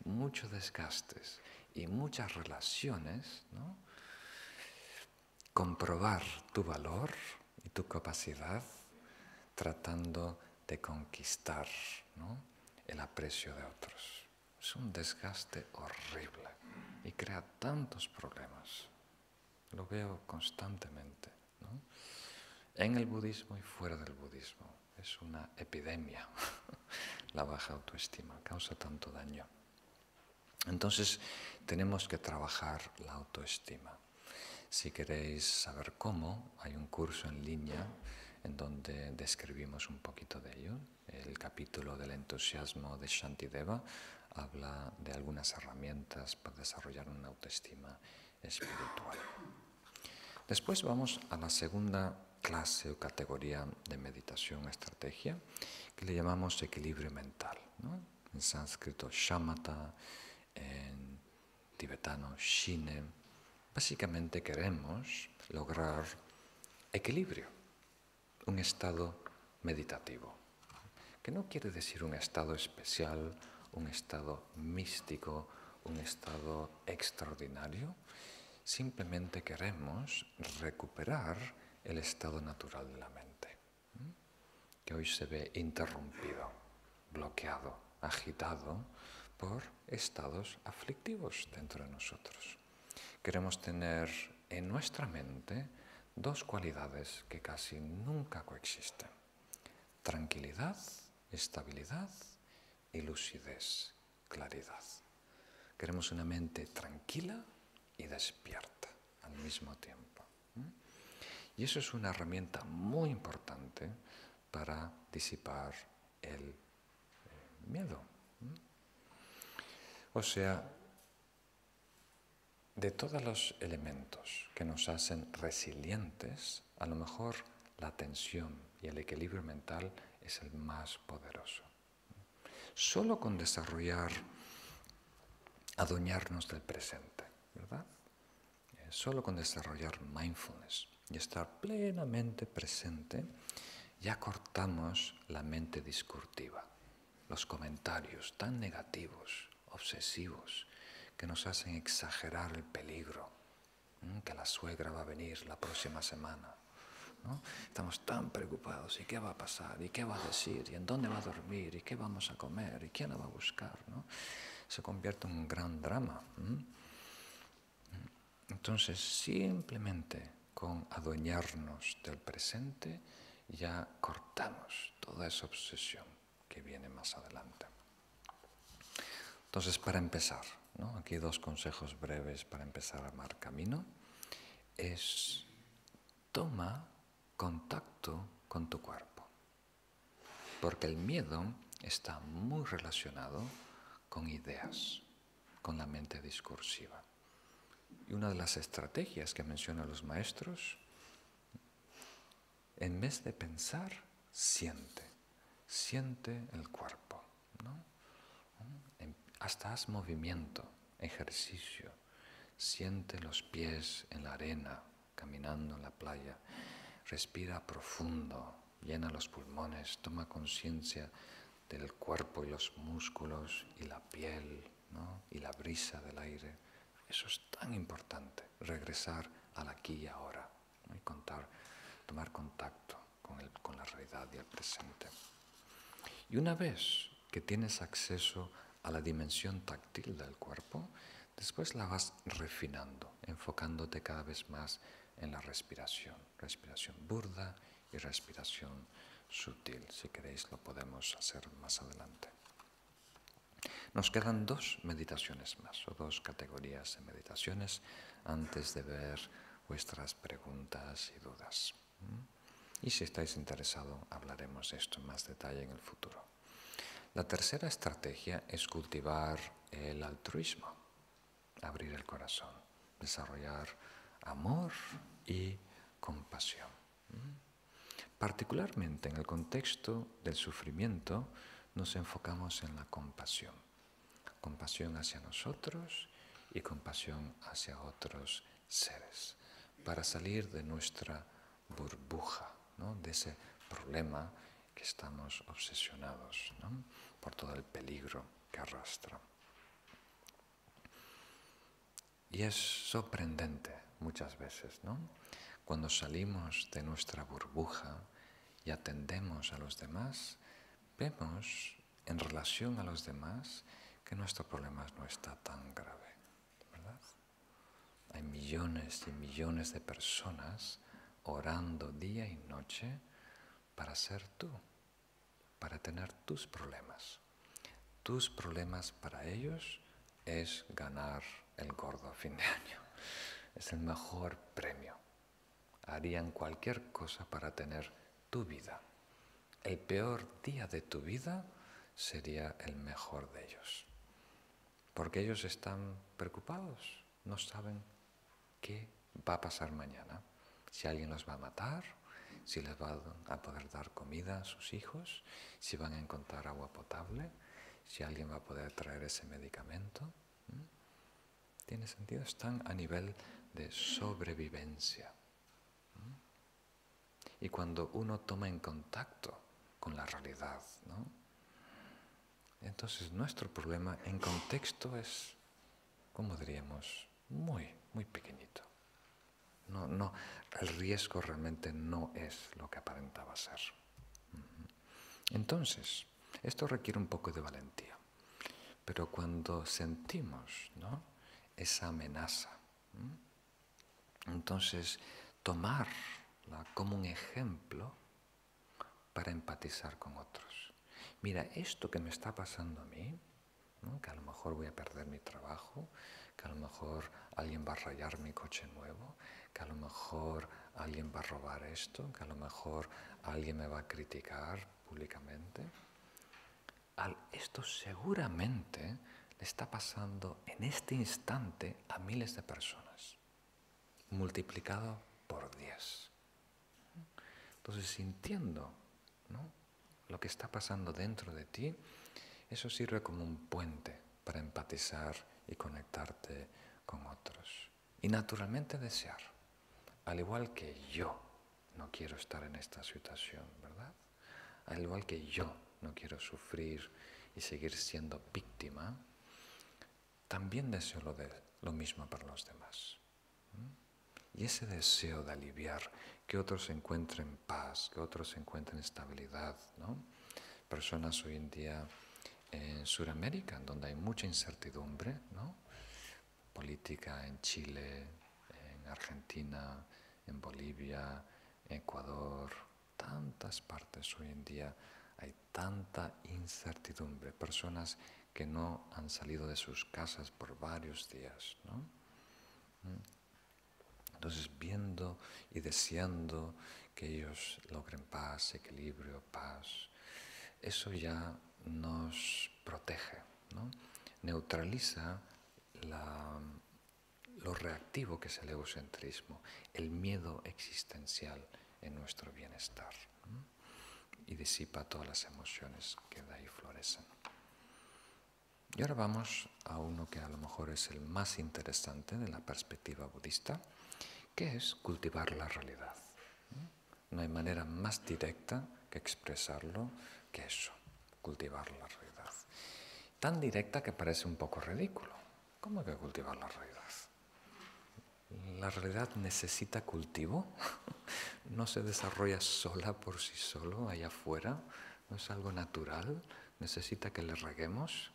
muchos desgastes y muchas relaciones, ¿no? Comprobar tu valor y tu capacidad tratando de conquistar el aprecio de otros. Es un desgaste horrible y crea tantos problemas. Lo veo constantemente, en el budismo y fuera del budismo. Es una epidemia la baja autoestima, causa tanto daño. Entonces tenemos que trabajar la autoestima. Si queréis saber cómo, hay un curso en línea en donde describimos un poquito de ello. El capítulo del entusiasmo de Shantideva habla de algunas herramientas para desarrollar una autoestima espiritual. Después vamos a la segunda clase o categoría de meditación, estrategia, que le llamamos equilibrio mental. En sánscrito, shamatha, en tibetano, shine. Básicamente queremos lograr equilibrio, un estado meditativo, que no quiere decir un estado especial, un estado místico, un estado extraordinario, simplemente queremos recuperar el estado natural de la mente, que hoy se ve interrumpido, bloqueado, agitado por estados aflictivos dentro de nosotros. Queremos tener en nuestra mente dos cualidades que casi nunca coexisten. Tranquilidad, estabilidad y lucidez, claridad. Queremos una mente tranquila y despierta al mismo tiempo. Y eso es una herramienta muy importante para disipar el eh, miedo. O sea, de todos los elementos que nos hacen resilientes, a lo mejor la atención y el equilibrio mental es el más poderoso. Solo con desarrollar, adueñarnos del presente, ¿verdad? Eh, solo con desarrollar mindfulness y estar plenamente presente, ya cortamos la mente discursiva, los comentarios tan negativos, obsesivos, que nos hacen exagerar el peligro, que la suegra va a venir la próxima semana. Estamos tan preocupados, ¿y qué va a pasar? ¿Y qué va a decir? ¿Y en dónde va a dormir? ¿Y qué vamos a comer? ¿Y quién la va a buscar? Se convierte en un gran drama. Entonces, simplemente con adueñarnos del presente ya cortamos toda esa obsesión que viene más adelante. Entonces, para empezar, aquí dos consejos breves para empezar a amar camino, es toma contacto con tu cuerpo, porque el miedo está muy relacionado con ideas, con la mente discursiva. Y una de las estrategias que mencionan los maestros, en vez de pensar, siente, siente el cuerpo. ¿no? Hasta haz movimiento, ejercicio, siente los pies en la arena, caminando en la playa, respira profundo, llena los pulmones, toma conciencia del cuerpo y los músculos y la piel y la brisa del aire. Eso es tan importante, regresar al aquí y ahora y contar, tomar contacto con, el, con la realidad y el presente. Y una vez que tienes acceso a la dimensión táctil del cuerpo, después la vas refinando, enfocándote cada vez más en la respiración, respiración burda y respiración sutil. Si queréis lo podemos hacer más adelante. Nos quedan dos meditaciones más, o dos categorías de meditaciones, antes de ver vuestras preguntas y dudas. ¿Mm? Y si estáis interesados, hablaremos de esto en más detalle en el futuro. La tercera estrategia es cultivar el altruismo, abrir el corazón, desarrollar amor y compasión. ¿Mm? Particularmente en el contexto del sufrimiento, nos enfocamos en la compasión. Compasión hacia nosotros y compasión hacia otros seres, para salir de nuestra burbuja, de ese problema que estamos obsesionados por todo el peligro que arrastra. Y es sorprendente muchas veces, ¿no? Cuando salimos de nuestra burbuja y atendemos a los demás, vemos en relación a los demás que nuestro problema no está tan grave, ¿verdad? Hay millones y millones de personas orando día y noche para ser tú, para tener tus problemas. Tus problemas para ellos es ganar el gordo fin de año. Es el mejor premio. Harían cualquier cosa para tener tu vida el peor día de tu vida sería el mejor de ellos. Porque ellos están preocupados, no saben qué va a pasar mañana, si alguien los va a matar, si les va a poder dar comida a sus hijos, si van a encontrar agua potable, si alguien va a poder traer ese medicamento. ¿Tiene sentido? Están a nivel de sobrevivencia. Y cuando uno toma en contacto con la realidad. ¿no? Entonces nuestro problema en contexto es, ¿cómo diríamos? Muy, muy pequeñito. No, no, el riesgo realmente no es lo que aparentaba ser. Entonces, esto requiere un poco de valentía. Pero cuando sentimos ¿no? esa amenaza, entonces tomarla como un ejemplo para empatizar con otros. Mira, esto que me está pasando a mí, que a lo mejor voy a perder mi trabajo, que a lo mejor alguien va a rayar mi coche nuevo, que a lo mejor alguien va a robar esto, que a lo mejor alguien me va a criticar públicamente. esto seguramente le está pasando en este instante a miles de personas, multiplicado por 10. Entonces, sintiendo lo que está pasando dentro de ti, eso sirve como un puente para empatizar y conectarte con otros. Y naturalmente desear, al igual que yo no quiero estar en esta situación, ¿verdad? Al igual que yo no quiero sufrir y seguir siendo víctima, también deseo lo, de, lo mismo para los demás. Y ese deseo de aliviar, que otros encuentren paz, que otros encuentren estabilidad, ¿no? Personas hoy en día en Sudamérica, donde hay mucha incertidumbre, ¿no? Política en Chile, en Argentina, en Bolivia, Ecuador, tantas partes hoy en día hay tanta incertidumbre, personas que no han salido de sus casas por varios días. ¿no? Entonces, viendo y deseando que ellos logren paz, equilibrio, paz, eso ya nos protege, ¿no? neutraliza lo reactivo que es el egocentrismo, el miedo existencial en nuestro bienestar y disipa todas las emociones que de ahí florecen. Y ahora vamos a uno que a lo mejor es el más interesante de la perspectiva budista, que es cultivar la realidad. No hay manera más directa que expresarlo que eso, cultivar la realidad. Tan directa que parece un poco ridículo. ¿Cómo que cultivar la realidad? La realidad necesita cultivo, no se desarrolla sola por sí solo allá afuera, no es algo natural, necesita que le reguemos.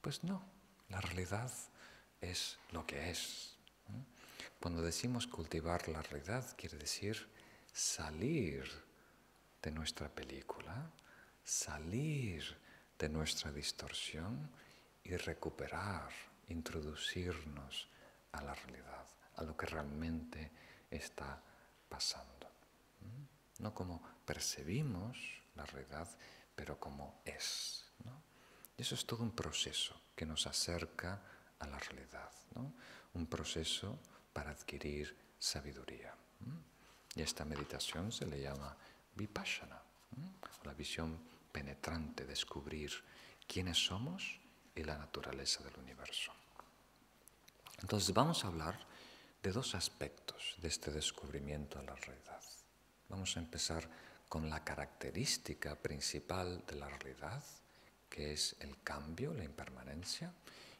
Pues no, la realidad es lo que es. Cuando decimos cultivar la realidad, quiere decir salir de nuestra película, salir de nuestra distorsión y recuperar, introducirnos a la realidad a lo que realmente está pasando. No como percibimos la realidad, pero como es. Y eso es todo un proceso que nos acerca a la realidad, un proceso para adquirir sabiduría. Y esta meditación se le llama vipassana, la visión penetrante, descubrir quiénes somos y la naturaleza del universo. Entonces vamos a hablar de dos aspectos de este descubrimiento de la realidad. Vamos a empezar con la característica principal de la realidad, que es el cambio, la impermanencia,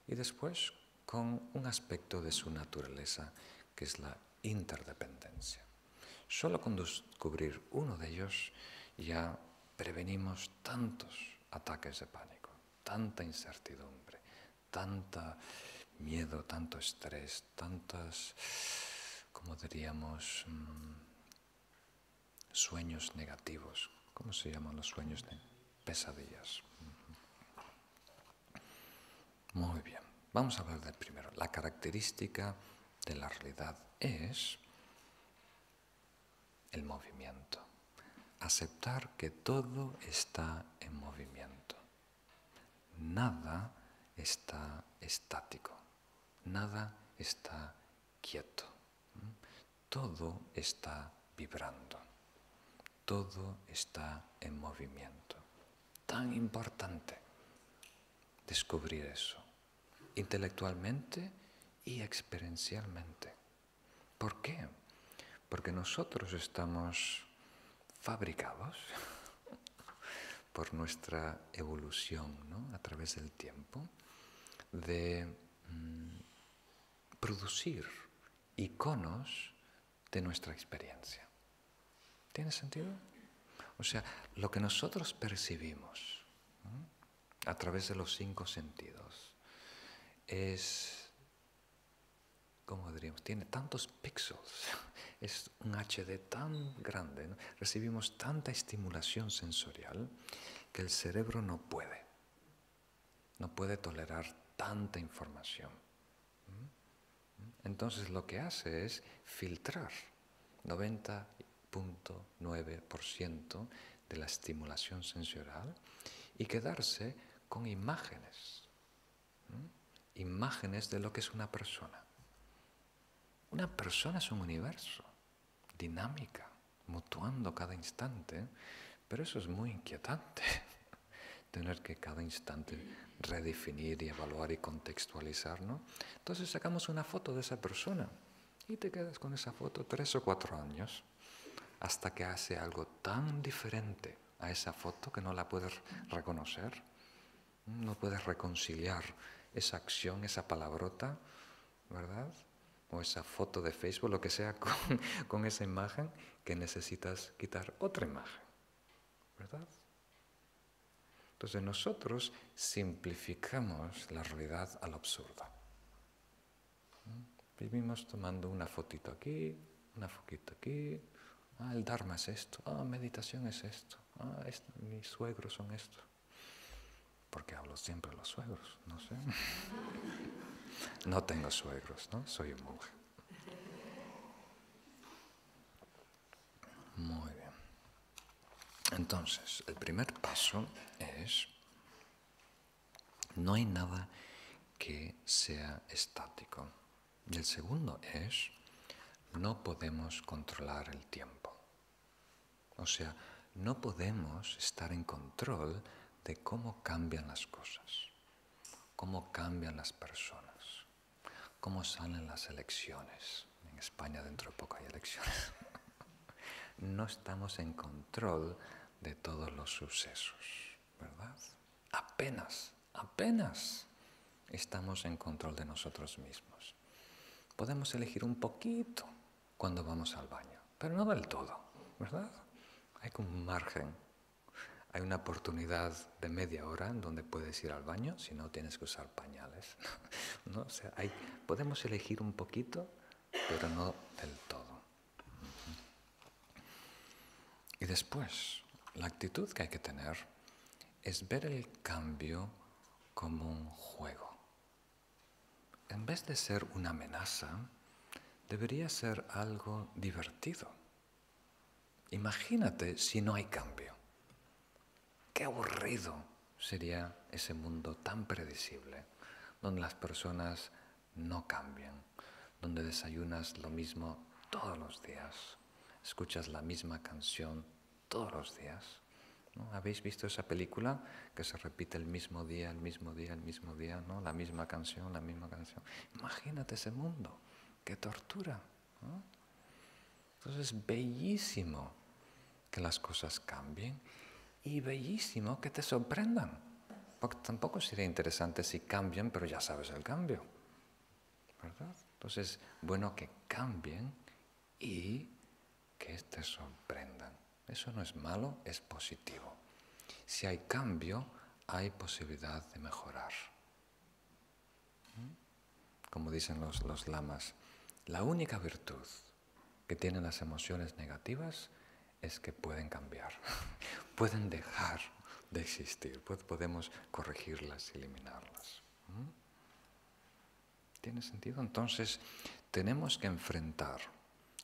y después con un aspecto de su naturaleza, que es la interdependencia. Solo con descubrir uno de ellos ya prevenimos tantos ataques de pánico, tanta incertidumbre, tanta miedo, tanto estrés, tantas, como diríamos, mm, sueños negativos. ¿Cómo se llaman los sueños de pesadillas? Muy bien, vamos a hablar del primero. La característica de la realidad es el movimiento. Aceptar que todo está en movimiento. Nada está estático. Nada está quieto. Todo está vibrando. Todo está en movimiento. Tan importante descubrir eso, intelectualmente y experiencialmente. ¿Por qué? Porque nosotros estamos fabricados por nuestra evolución ¿no? a través del tiempo de mm, producir iconos de nuestra experiencia. ¿Tiene sentido? O sea, lo que nosotros percibimos a través de los cinco sentidos es, ¿cómo diríamos? Tiene tantos píxeles, es un HD tan grande, recibimos tanta estimulación sensorial que el cerebro no puede, no puede tolerar tanta información. Entonces lo que hace es filtrar 90.9% de la estimulación sensorial y quedarse con imágenes, imágenes de lo que es una persona. Una persona es un universo, dinámica, mutuando cada instante, pero eso es muy inquietante, tener que cada instante redefinir y evaluar y contextualizar, ¿no? Entonces sacamos una foto de esa persona y te quedas con esa foto tres o cuatro años hasta que hace algo tan diferente a esa foto que no la puedes reconocer, no puedes reconciliar esa acción, esa palabrota, ¿verdad? O esa foto de Facebook, lo que sea, con, esa imagen que necesitas quitar otra imagen, ¿verdad? Entonces nosotros simplificamos la realidad al absurdo. ¿Mm? Vivimos tomando una fotito aquí, una fotito aquí, Ah, el Dharma es esto. Ah, meditación es esto. Ah, mis suegros son esto. Porque hablo siempre de los suegros, no sé. No tengo suegros, ¿no? Soy un monje. Muy bien. Entonces, el primer paso es, no hay nada que sea estático. Y el segundo es, no podemos controlar el tiempo. O sea, no podemos estar en control de cómo cambian las cosas, cómo cambian las personas, cómo salen las elecciones. En España dentro de poco hay elecciones. no estamos en control de todos los sucesos, ¿verdad? Apenas, apenas estamos en control de nosotros mismos. Podemos elegir un poquito cuando vamos al baño, pero no del todo, ¿verdad? Hay un margen, hay una oportunidad de media hora en donde puedes ir al baño si no tienes que usar pañales. O sea, hay, podemos elegir un poquito, pero no del todo. Y después, la actitud que hay que tener es ver el cambio como un juego. En vez de ser una amenaza, debería ser algo divertido. Imagínate si no hay cambio. Qué aburrido sería ese mundo tan predecible, donde las personas no cambian, donde desayunas lo mismo todos los días, escuchas la misma canción todos los días. ¿no? ¿Habéis visto esa película que se repite el mismo día, el mismo día, el mismo día, ¿no? la misma canción, la misma canción? Imagínate ese mundo, qué tortura. Entonces es bellísimo que las cosas cambien y bellísimo que te sorprendan. Porque tampoco sería interesante si cambian, pero ya sabes el cambio. ¿Verdad? Entonces, bueno que cambien y que te sorprendan. Eso no es malo, es positivo. Si hay cambio, hay posibilidad de mejorar. ¿Mm? Como dicen los, los lamas, la única virtud que tienen las emociones negativas es que pueden cambiar, pueden dejar de existir, podemos corregirlas, eliminarlas. ¿Tiene sentido? Entonces, tenemos que enfrentar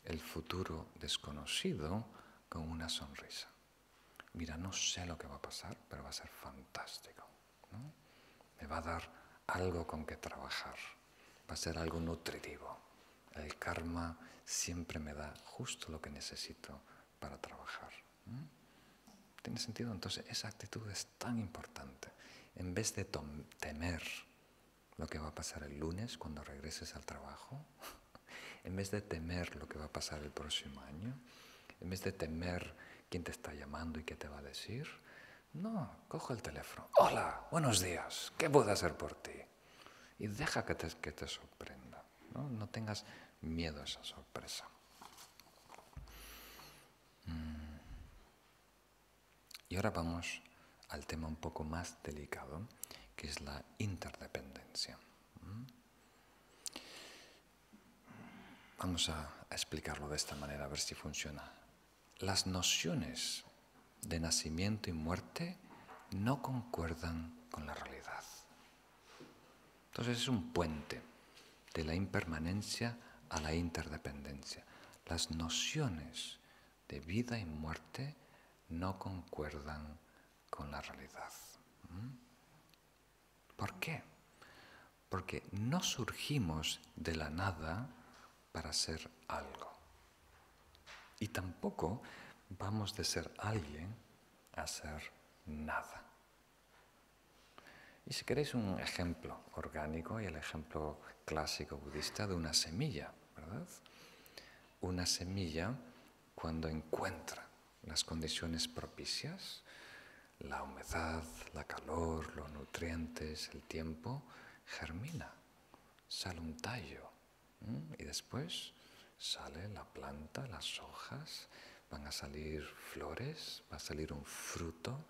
el futuro desconocido con una sonrisa. Mira, no sé lo que va a pasar, pero va a ser fantástico. Me va a dar algo con que trabajar, va a ser algo nutritivo. El karma siempre me da justo lo que necesito para trabajar. ¿Tiene sentido? Entonces esa actitud es tan importante. En vez de temer lo que va a pasar el lunes cuando regreses al trabajo, en vez de temer lo que va a pasar el próximo año, en vez de temer quién te está llamando y qué te va a decir, no, coge el teléfono. Hola, buenos días, ¿qué puedo hacer por ti? Y deja que te, que te sorprenda. ¿no? no tengas miedo a esa sorpresa. Y ahora vamos al tema un poco más delicado, que es la interdependencia. Mm. Vamos a, explicarlo de esta manera, a ver si funciona. Las nociones de nacimiento y muerte no concuerdan con la realidad. Entonces es un puente de la impermanencia a la interdependencia. Las nociones de vida y muerte no concuerdan con la realidad. ¿Mm? ¿Por qué? Porque no surgimos de la nada para ser algo. Y tampoco vamos de ser alguien a ser nada. Y si queréis un ejemplo orgánico y el ejemplo clásico budista de una semilla, ¿verdad? Una semilla cuando encuentra las condiciones propicias, la humedad, la calor, los nutrientes, el tiempo, germina, sale un tallo y después sale la planta, las hojas, van a salir flores, va a salir un fruto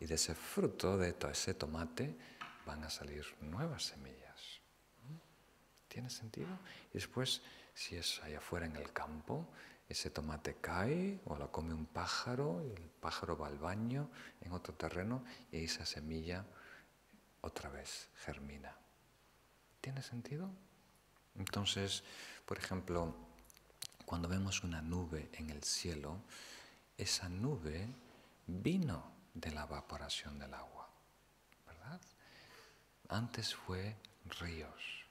y de ese fruto, de ese tomate, van a salir nuevas semillas. ¿Tiene sentido? Y después, si es allá afuera en el campo, ese tomate cae o lo come un pájaro y el pájaro va al baño en otro terreno y esa semilla otra vez germina. ¿Tiene sentido? Entonces, por ejemplo, cuando vemos una nube en el cielo, esa nube vino de la evaporación del agua, ¿verdad? Antes fue ríos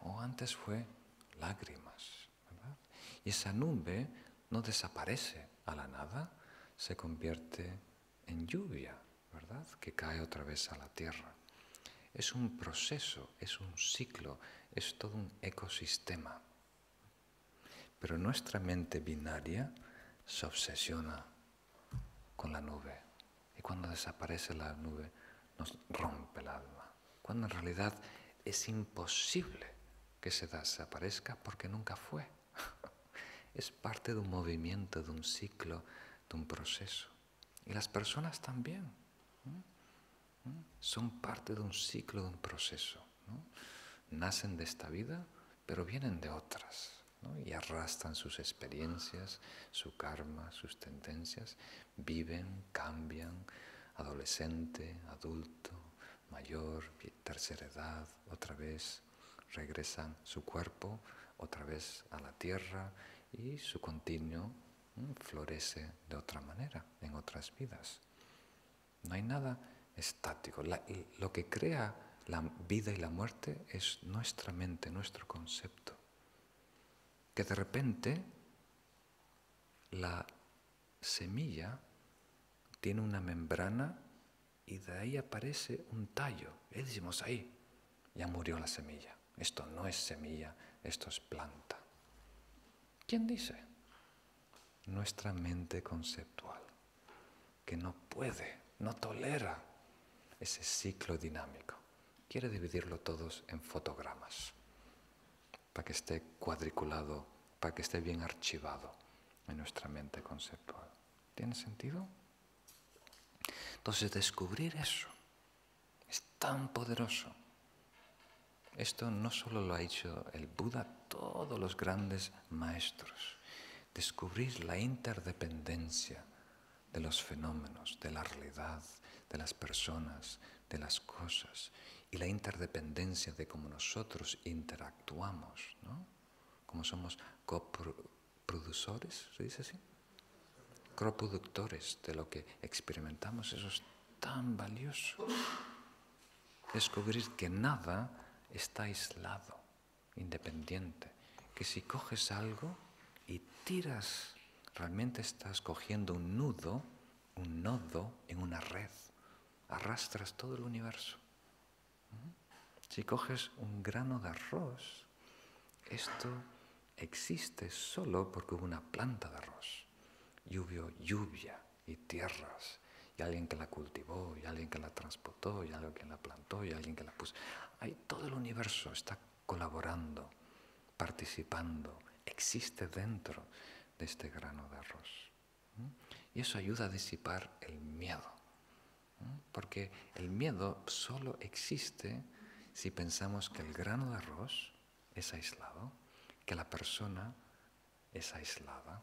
o antes fue lágrimas. Y esa nube no desaparece a la nada, se convierte en lluvia, ¿verdad? Que cae otra vez a la tierra. Es un proceso, es un ciclo, es todo un ecosistema. Pero nuestra mente binaria se obsesiona con la nube. Y cuando desaparece la nube, nos rompe el alma. Cuando en realidad es imposible que se desaparezca porque nunca fue. Es parte de un movimiento, de un ciclo, de un proceso. Y las personas también son parte de un ciclo, de un proceso. Nacen de esta vida, pero vienen de otras. y arrastran sus experiencias, su karma, sus tendencias, viven, cambian, adolescente, adulto, mayor, tercera edad, otra vez regresan su cuerpo, otra vez a la tierra y su continuo florece de otra manera en otras vidas. No hay nada estático. lo que crea la vida y la muerte es nuestra mente, nuestro concepto. Que de repente la semilla tiene una membrana y de ahí aparece un tallo. Y decimos, ahí, ya murió la semilla. Esto no es semilla, esto es planta. ¿Quién dice? Nuestra mente conceptual, que no puede, no tolera ese ciclo dinámico. Quiere dividirlo todos en fotogramas, para que esté cuadriculado, para que esté bien archivado en nuestra mente conceptual. ¿Tiene sentido? Entonces descubrir eso es tan poderoso. Esto no solo lo ha hecho el Buda, todos los grandes maestros. Descubrir la interdependencia de los fenómenos, de la realidad, de las personas, de las cosas y la interdependencia de cómo nosotros interactuamos, ¿no? Como somos coproductores, ¿se dice así? Coproductores de lo que experimentamos, eso es tan valioso. Descubrir que nada está aislado, independiente, que si coges algo y tiras, realmente estás cogiendo un nudo, un nodo en una red arrastras todo el universo. Si coges un grano de arroz, esto existe solo porque hubo una planta de arroz. Hubo lluvia y tierras, y alguien que la cultivó, y alguien que la transportó, y alguien que la plantó, y alguien que la puso. Ahí todo el universo está colaborando, participando, existe dentro de este grano de arroz. Y eso ayuda a disipar el miedo. Porque el miedo solo existe si pensamos que el grano de arroz es aislado, que la persona es aislada,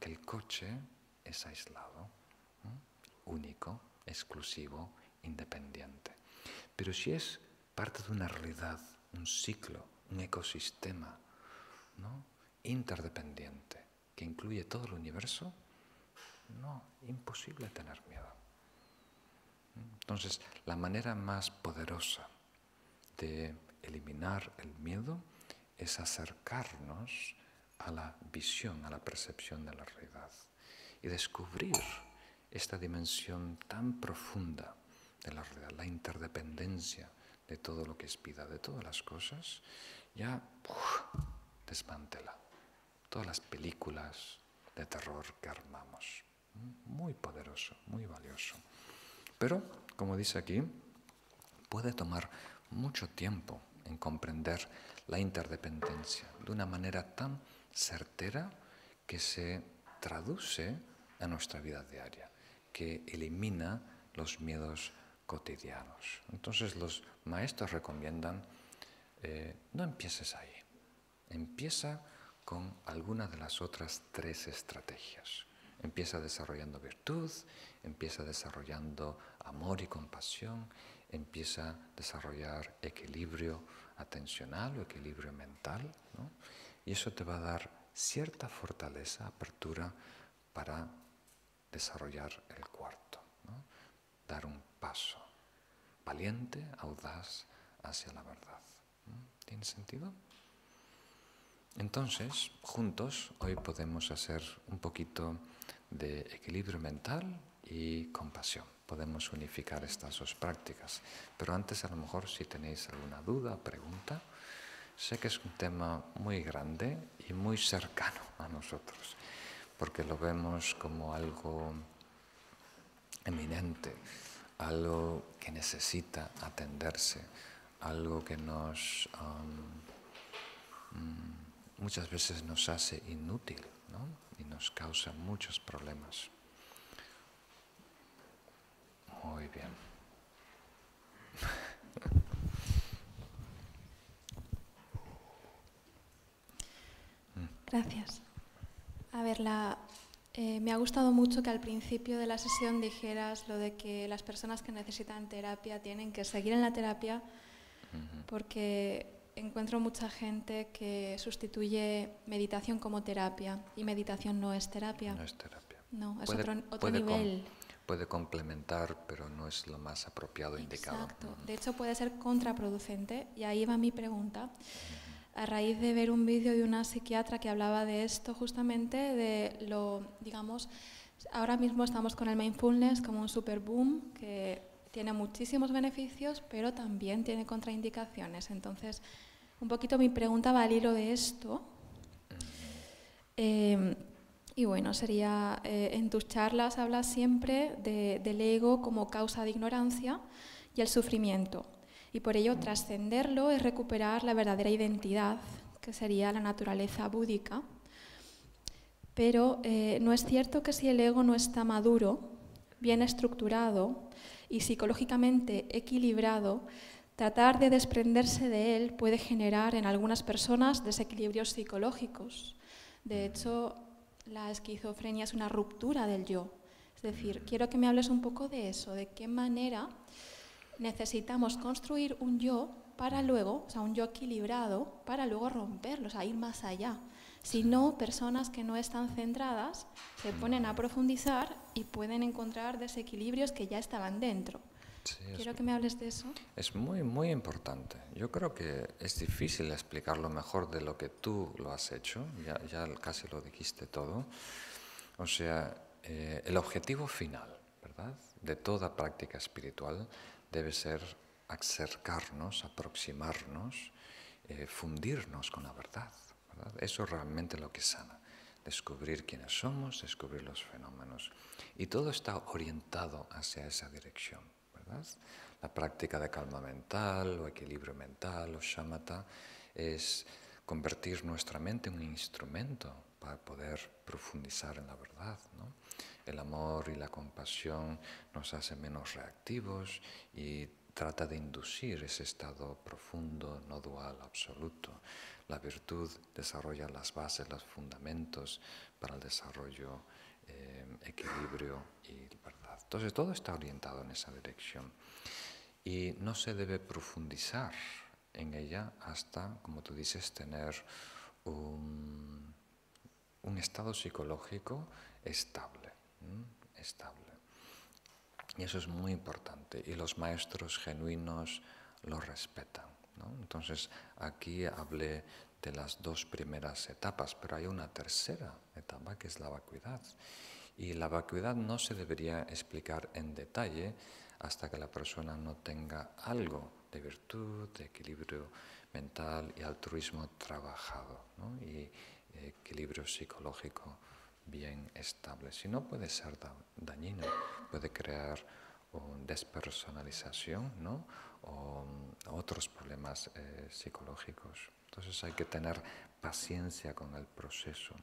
que el coche es aislado, único, exclusivo, independiente. Pero si es parte de una realidad, un ciclo, un ecosistema, ¿no? interdependiente, que incluye todo el universo, no, imposible tener miedo. Entonces, la manera más poderosa de eliminar el miedo es acercarnos a la visión, a la percepción de la realidad y descubrir esta dimensión tan profunda de la realidad, la interdependencia de todo lo que es vida, de todas las cosas, ya desmantela todas las películas de terror que armamos. Muy poderoso, muy valioso. Pero, como dice aquí, puede tomar mucho tiempo en comprender la interdependencia de una manera tan certera que se traduce a nuestra vida diaria, que elimina los miedos cotidianos. Entonces los maestros recomiendan, eh, no empieces ahí, empieza con alguna de las otras tres estrategias. Empieza desarrollando virtud, empieza desarrollando amor y compasión, empieza a desarrollar equilibrio atencional o equilibrio mental, y eso te va a dar cierta fortaleza, apertura para desarrollar el cuarto, dar un paso valiente, audaz hacia la verdad. ¿Tiene sentido? Entonces, juntos, hoy podemos hacer un poquito de equilibrio mental y compasión. Podemos unificar estas dos prácticas. Pero antes, a lo mejor, si tenéis alguna duda pregunta, sé que es un tema muy grande y muy cercano a nosotros, porque lo vemos como algo eminente, algo que necesita atenderse, algo que nos um, muchas veces nos hace inútil y nos causa muchos problemas. Muy bien. Gracias. A ver, la, eh, me ha gustado mucho que al principio de la sesión dijeras lo de que las personas que necesitan terapia tienen que seguir en la terapia porque encuentro mucha gente que sustituye meditación como terapia y meditación no es terapia. No es terapia. No, es otro, nivel. puede complementar, pero no es lo más apropiado, indicado. Exacto. De hecho, puede ser contraproducente y ahí va mi pregunta. A raíz de ver un vídeo de una psiquiatra que hablaba de esto, justamente, de lo, digamos, ahora mismo estamos con el mindfulness como un super boom que tiene muchísimos beneficios, pero también tiene contraindicaciones. Entonces, un poquito mi pregunta va al hilo de esto. Eh, y bueno, sería, eh, en tus charlas hablas siempre del ego como causa de ignorancia y el sufrimiento. Y por ello trascenderlo es recuperar la verdadera identidad, que sería la naturaleza búdica. Pero eh, no es cierto que si el ego no está maduro, bien estructurado, y psicológicamente equilibrado, tratar de desprenderse de él puede generar en algunas personas desequilibrios psicológicos. De hecho, la esquizofrenia es una ruptura del yo. Es decir, quiero que me hables un poco de eso, de qué manera necesitamos construir un yo para luego, o sea, un yo equilibrado, para luego romperlo, o sea, ir más allá. Si no, personas que no están centradas se ponen a profundizar y pueden encontrar desequilibrios que ya estaban dentro. Quiero que me hables de eso. Es muy, muy importante. Yo creo que es difícil explicarlo mejor de lo que tú lo has hecho. Ya, ya casi lo dijiste todo. O sea, eh, el objetivo final, ¿verdad? De toda práctica espiritual debe ser acercarnos, aproximarnos, eh, fundirnos con la verdad. Eso es realmente lo que sana. Descubrir quiénes somos, descubrir los fenómenos. Y todo está orientado hacia esa dirección. La práctica de calma mental o equilibrio mental o shamatha es convertir nuestra mente en un instrumento para poder profundizar en la verdad. ¿no? El amor y la compasión nos hacen menos reactivos y trata de inducir ese estado profundo, no dual, absoluto. La virtud desarrolla las bases, los fundamentos para el desarrollo, eh, equilibrio y verdad. Entonces todo está orientado en esa dirección y no se debe profundizar en ella hasta, como tú dices, tener un, estado psicológico estable, estable. Y eso es muy importante y los maestros genuinos lo respetan. Entonces, aquí hablé de las dos primeras etapas, pero hay una tercera etapa que es la vacuidad. Y la vacuidad no se debería explicar en detalle hasta que la persona no tenga algo de virtud, de equilibrio mental y altruismo trabajado y equilibrio psicológico bien estable. Si no puede ser dañino, puede crear una despersonalización ¿no? o otros problemas eh, psicológicos. Entonces hay que tener paciencia con el proceso.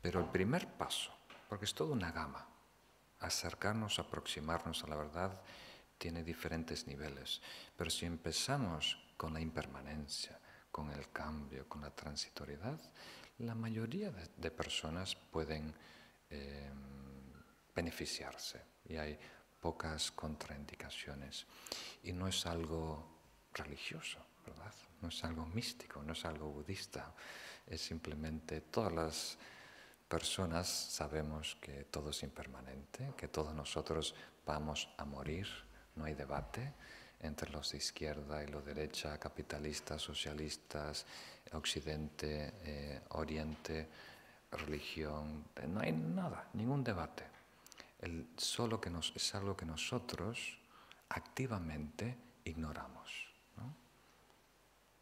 Pero el primer paso, porque es toda una gama, acercarnos, aproximarnos a la verdad, tiene diferentes niveles. Pero si empezamos con la impermanencia, con el cambio, con la transitoriedad, la mayoría de, personas pueden em, beneficiarse y hay pocas contraindicaciones. Y no es algo religioso, ¿verdad? No es algo místico, no es algo budista, es simplemente todas las personas sabemos que todo es impermanente, que todos nosotros vamos a morir, no hay debate entre los de izquierda y los de derecha, capitalistas, socialistas, occidente, eh, oriente, religión, no hay nada, ningún debate. El, solo que nos, es algo que nosotros activamente ignoramos.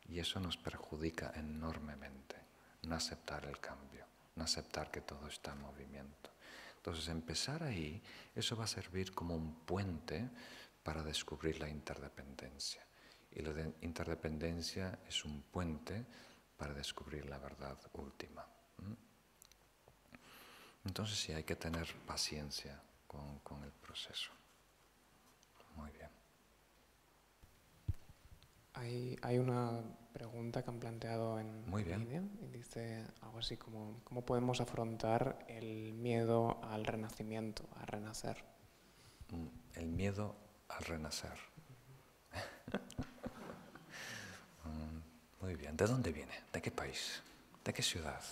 Y eso nos perjudica enormemente, no aceptar el cambio, no aceptar que todo está en movimiento. Entonces empezar ahí, eso va a servir como un puente para descubrir la interdependencia. Y la interdependencia es un puente para descubrir la verdad última. Entonces sí hay que tener paciencia con, con el proceso. Muy bien. Hay, hay, una pregunta que han planteado en Muy bien. y dice algo así como ¿cómo podemos afrontar el miedo al renacimiento, a renacer? Mm, el miedo al renacer. Mm, muy bien. ¿De dónde viene? ¿De qué país? ¿De qué ciudad?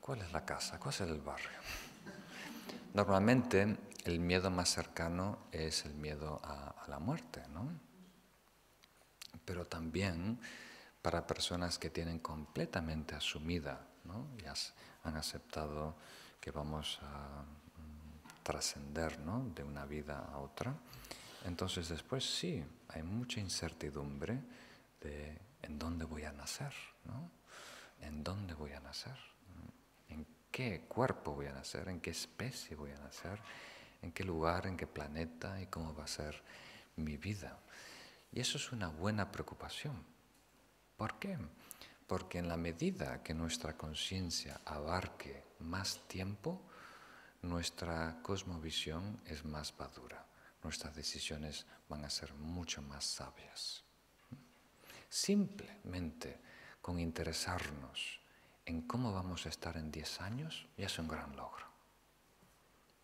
¿Cuál es la casa? ¿Cuál es el barrio? Normalmente el miedo más cercano es el miedo a, la muerte, ¿no? Pero también para personas que tienen completamente asumida, ¿no? Ya han aceptado que vamos a trascender ¿no? de una vida a otra. Entonces después sí, hay mucha incertidumbre de en dónde voy a nacer, ¿no? ¿En dónde voy a nacer? ¿En qué cuerpo voy a nacer? ¿En qué especie voy a nacer? ¿En qué lugar? ¿En qué planeta? ¿Y cómo va a ser mi vida? Y eso es una buena preocupación. ¿Por qué? Porque en la medida que nuestra conciencia abarque más tiempo, nuestra cosmovisión es más madura nuestras decisiones van a ser mucho más sabias. Simplemente con interesarnos en cómo vamos a estar en 10 años ya es un gran logro.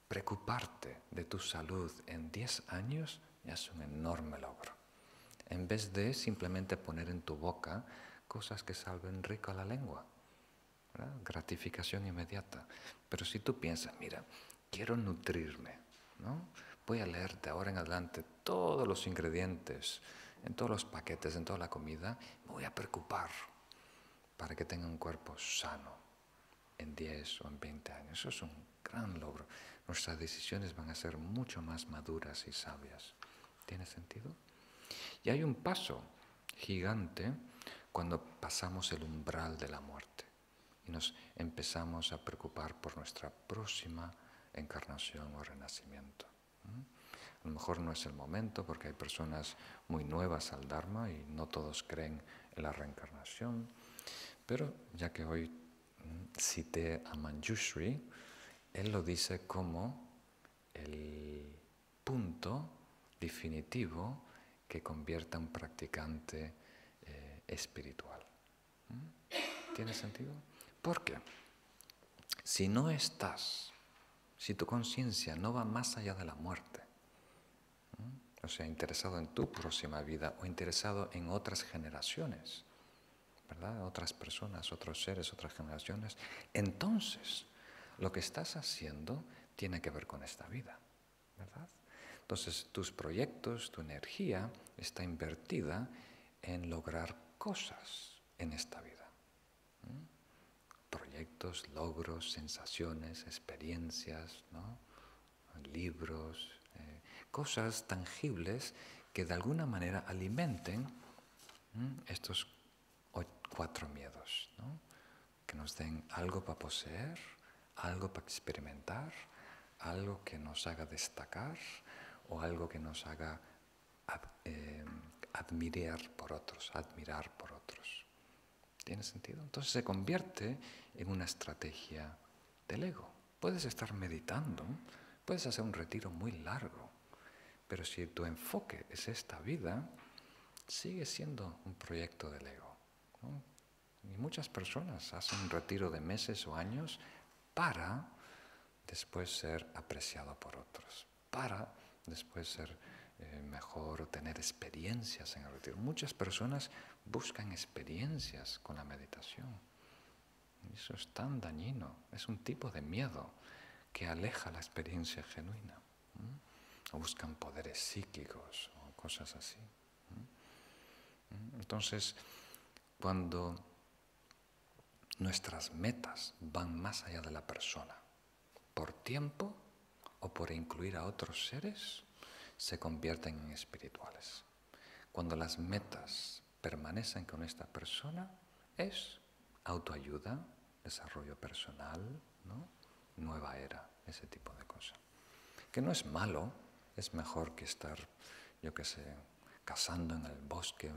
Preocuparte de tu salud en 10 años ya es un enorme logro. En vez de simplemente poner en tu boca cosas que salven rico a la lengua. Gratificación inmediata. Pero si tú piensas, mira, quiero nutrirme, ¿no? voy a leer de ahora en adelante todos los ingredientes, en todos los paquetes, en toda la comida, me voy a preocupar para que tenga un cuerpo sano en 10 o en 20 años. Eso es un gran logro. Nuestras decisiones van a ser mucho más maduras y sabias. ¿Tiene sentido? Y hay un paso gigante cuando pasamos el umbral de la muerte y nos empezamos a preocupar por nuestra próxima encarnación o renacimiento. A lo mejor no es el momento porque hay personas muy nuevas al Dharma y no todos creen en la reencarnación. Pero ya que hoy cité a Manjushri, él lo dice como el punto definitivo que convierta a un practicante eh, espiritual. ¿Tiene sentido? Porque si no estás si tu conciencia no va más allá de la muerte, o sea, interesado en tu próxima vida o interesado en otras generaciones, ¿verdad? Otras personas, otros seres, otras generaciones, entonces lo que estás haciendo tiene que ver con esta vida, ¿verdad? Entonces tus proyectos, tu energía está invertida en lograr cosas en esta vida proyectos, logros, sensaciones, experiencias, libros, eh, cosas tangibles que de alguna manera alimenten estos cuatro miedos, que nos den algo para poseer, algo para experimentar, algo que nos haga destacar o algo que nos haga eh, admirar por otros, admirar por otros. ¿Tiene sentido? Entonces se convierte en una estrategia del ego. Puedes estar meditando, puedes hacer un retiro muy largo, pero si tu enfoque es esta vida, sigue siendo un proyecto del ego. Y muchas personas hacen un retiro de meses o años para después ser apreciado por otros, para después ser eh, mejor tener experiencias en el retiro. Muchas personas buscan experiencias con la meditación. Eso es tan dañino, es un tipo de miedo que aleja la experiencia genuina. O buscan poderes psíquicos o cosas así. Entonces, cuando nuestras metas van más allá de la persona, por tiempo o por incluir a otros seres, se convierten en espirituales. Cuando las metas permanecen con esta persona, es autoayuda, desarrollo personal, ¿no? nueva era, ese tipo de cosas. Que no es malo, es mejor que estar, yo qué sé, cazando en el bosque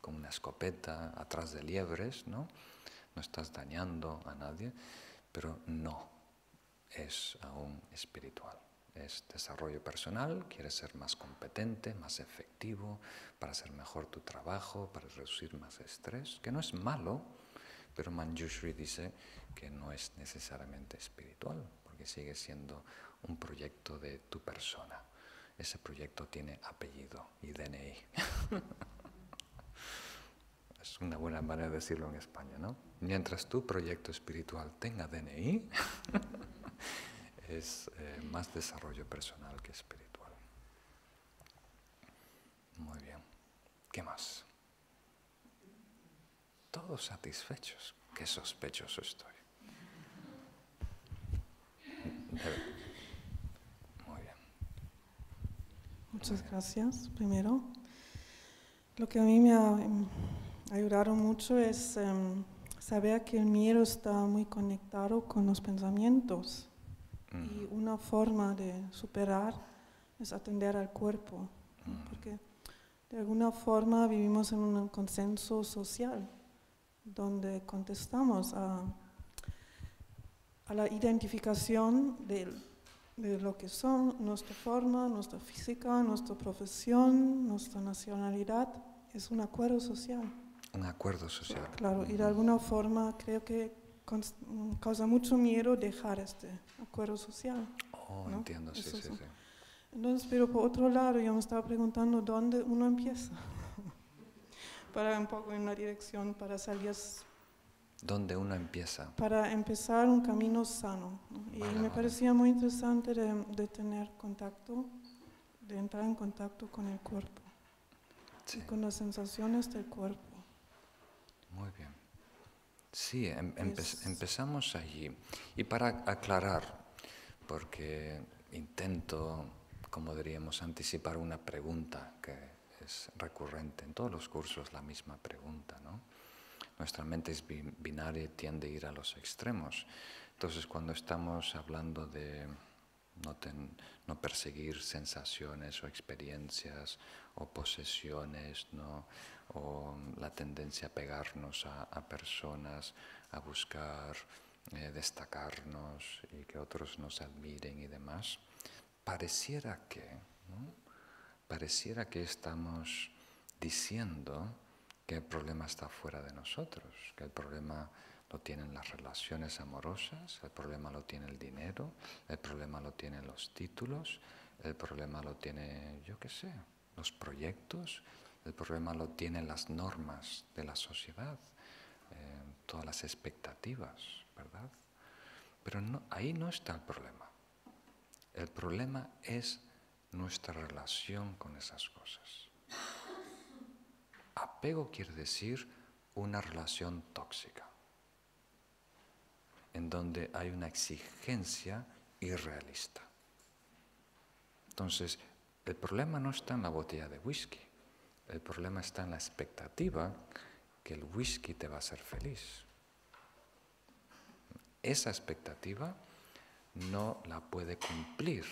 con una escopeta atrás de liebres, ¿no? No estás dañando a nadie, pero no es aún espiritual. Es desarrollo personal, quieres ser más competente, más efectivo, para hacer mejor tu trabajo, para reducir más estrés, que no es malo, pero Manjushri dice que no es necesariamente espiritual, porque sigue siendo un proyecto de tu persona. Ese proyecto tiene apellido y DNI. es una buena manera de decirlo en España, ¿no? Mientras tu proyecto espiritual tenga DNI, es eh, más desarrollo personal que espiritual. Muy bien. ¿Qué más? Todos satisfechos. Qué sospechoso estoy. Muy bien. Muchas gracias. Primero, lo que a mí me ha em, ayudado mucho es em, saber que el miedo está muy conectado con los pensamientos. Y una forma de superar es atender al cuerpo, porque de alguna forma vivimos en un consenso social donde contestamos a, a la identificación de, de, lo que son nuestra forma, nuestra física, nuestra profesión, nuestra nacionalidad. Es un acuerdo social. Un acuerdo social. Claro, y de alguna forma creo que causa mucho miedo dejar este acuerdo social. Oh, entiendo, sí, sí, sí. Entonces, pero por otro lado, yo me estaba preguntando dónde uno empieza. para un poco en una dirección, para salir. ¿Dónde uno empieza? Para empezar un camino sano. Y me parecía muy interesante de, de, tener contacto, de entrar en contacto con el cuerpo. Y con las sensaciones del cuerpo. Muy bien. Sí, em, empezamos allí. Y para aclarar, porque intento, como diríamos, anticipar una pregunta que es recurrente en todos los cursos, la misma pregunta, ¿no? Nuestra mente es binaria y tiende a ir a los extremos. Entonces, cuando estamos hablando de no, no perseguir sensaciones o experiencias o posesiones, ¿no? O la tendencia a pegarnos a, personas, a buscar eh, destacarnos y que otros nos admiren y demás, pareciera que, pareciera que estamos diciendo que el problema está fuera de nosotros, que el problema lo tienen las relaciones amorosas, el problema lo tiene el dinero, el problema lo tienen los títulos, el problema lo tiene, yo qué sé, los proyectos, el problema lo tienen las normas de la sociedad, eh, todas las expectativas, ¿verdad? Pero ahí no está el problema. El problema es nuestra relación con esas cosas. Apego quiere decir una relación tóxica, en donde hay una exigencia irrealista. Entonces, el problema no está en la botella de whisky, el problema está en la expectativa que el whisky te va a hacer feliz. Esa expectativa no la puede cumplir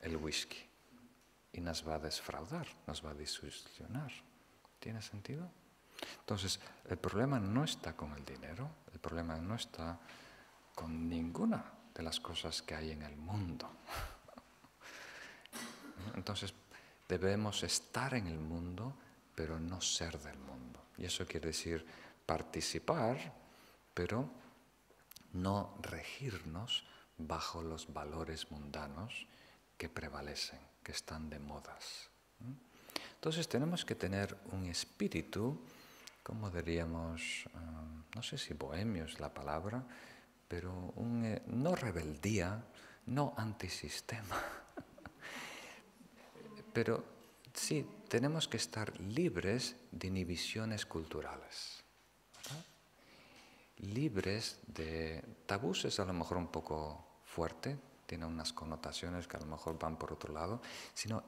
el whisky y nos va a desfraudar, nos va a desilusionar. ¿Tiene sentido? Entonces, el problema no está con el dinero, el problema no está con ninguna de las cosas que hay en el mundo. Entonces, debemos estar en el mundo, pero no ser del mundo. Y eso quiere decir participar, pero no regirnos bajo los valores mundanos que prevalecen, que están de modas. Entonces tenemos que tener un espíritu, como diríamos, um, no sé si bohemio es la palabra, pero un, eh, no rebeldía, no antisistema, pero sí tenemos que estar libres de inhibiciones culturales libres de tabús es a lo mejor un poco fuerte, tiene unas connotaciones que a lo mejor van por otro lado, sino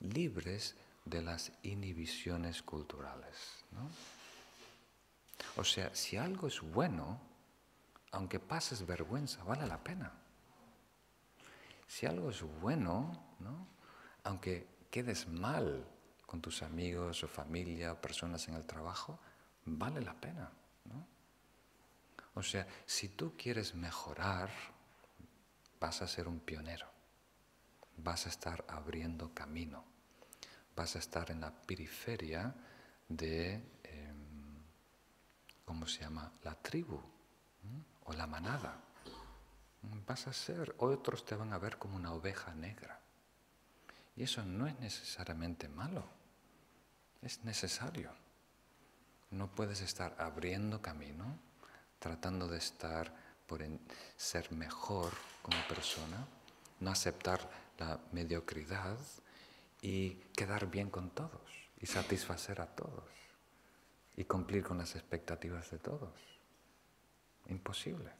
libres de las inhibiciones culturales. O sea, si algo es bueno, aunque pases vergüenza, vale la pena. Si algo es bueno, aunque quedes mal con tus amigos o familia o personas en el trabajo, vale la pena. O sea, si tú quieres mejorar, vas a ser un pionero, vas a estar abriendo camino, vas a estar en la periferia de, em, ¿cómo se llama?, la tribu o la manada. Vas a ser, otros te van a ver como una oveja negra. Y eso no es necesariamente malo, es necesario. No puedes estar abriendo camino tratando de estar por ser mejor como persona, no aceptar la mediocridad y quedar bien con todos y satisfacer a todos y cumplir con las expectativas de todos. Imposible.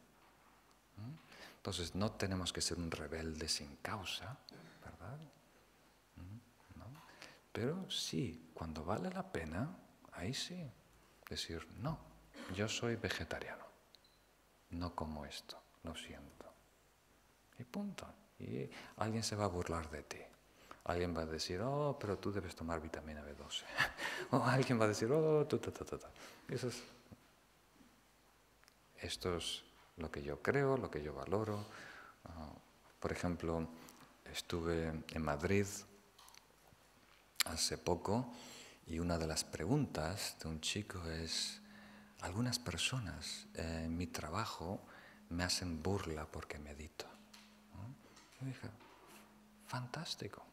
Entonces no tenemos que ser un rebelde sin causa, ¿verdad? Pero sí, cuando vale la pena, ahí sí, decir, no, yo soy vegetariano no como esto, lo siento. Y punto. Y alguien se va a burlar de ti. Alguien va a decir, oh, pero tú debes tomar vitamina B12. o alguien va a decir, oh, tu, tu, tu, tu. Eso es, esto es lo que yo creo, lo que yo valoro. Ah, por ejemplo, estuve en Madrid hace poco y una de las preguntas de un chico es, algunas personas en mi trabajo me hacen burla porque medito. Yo dije, fantástico.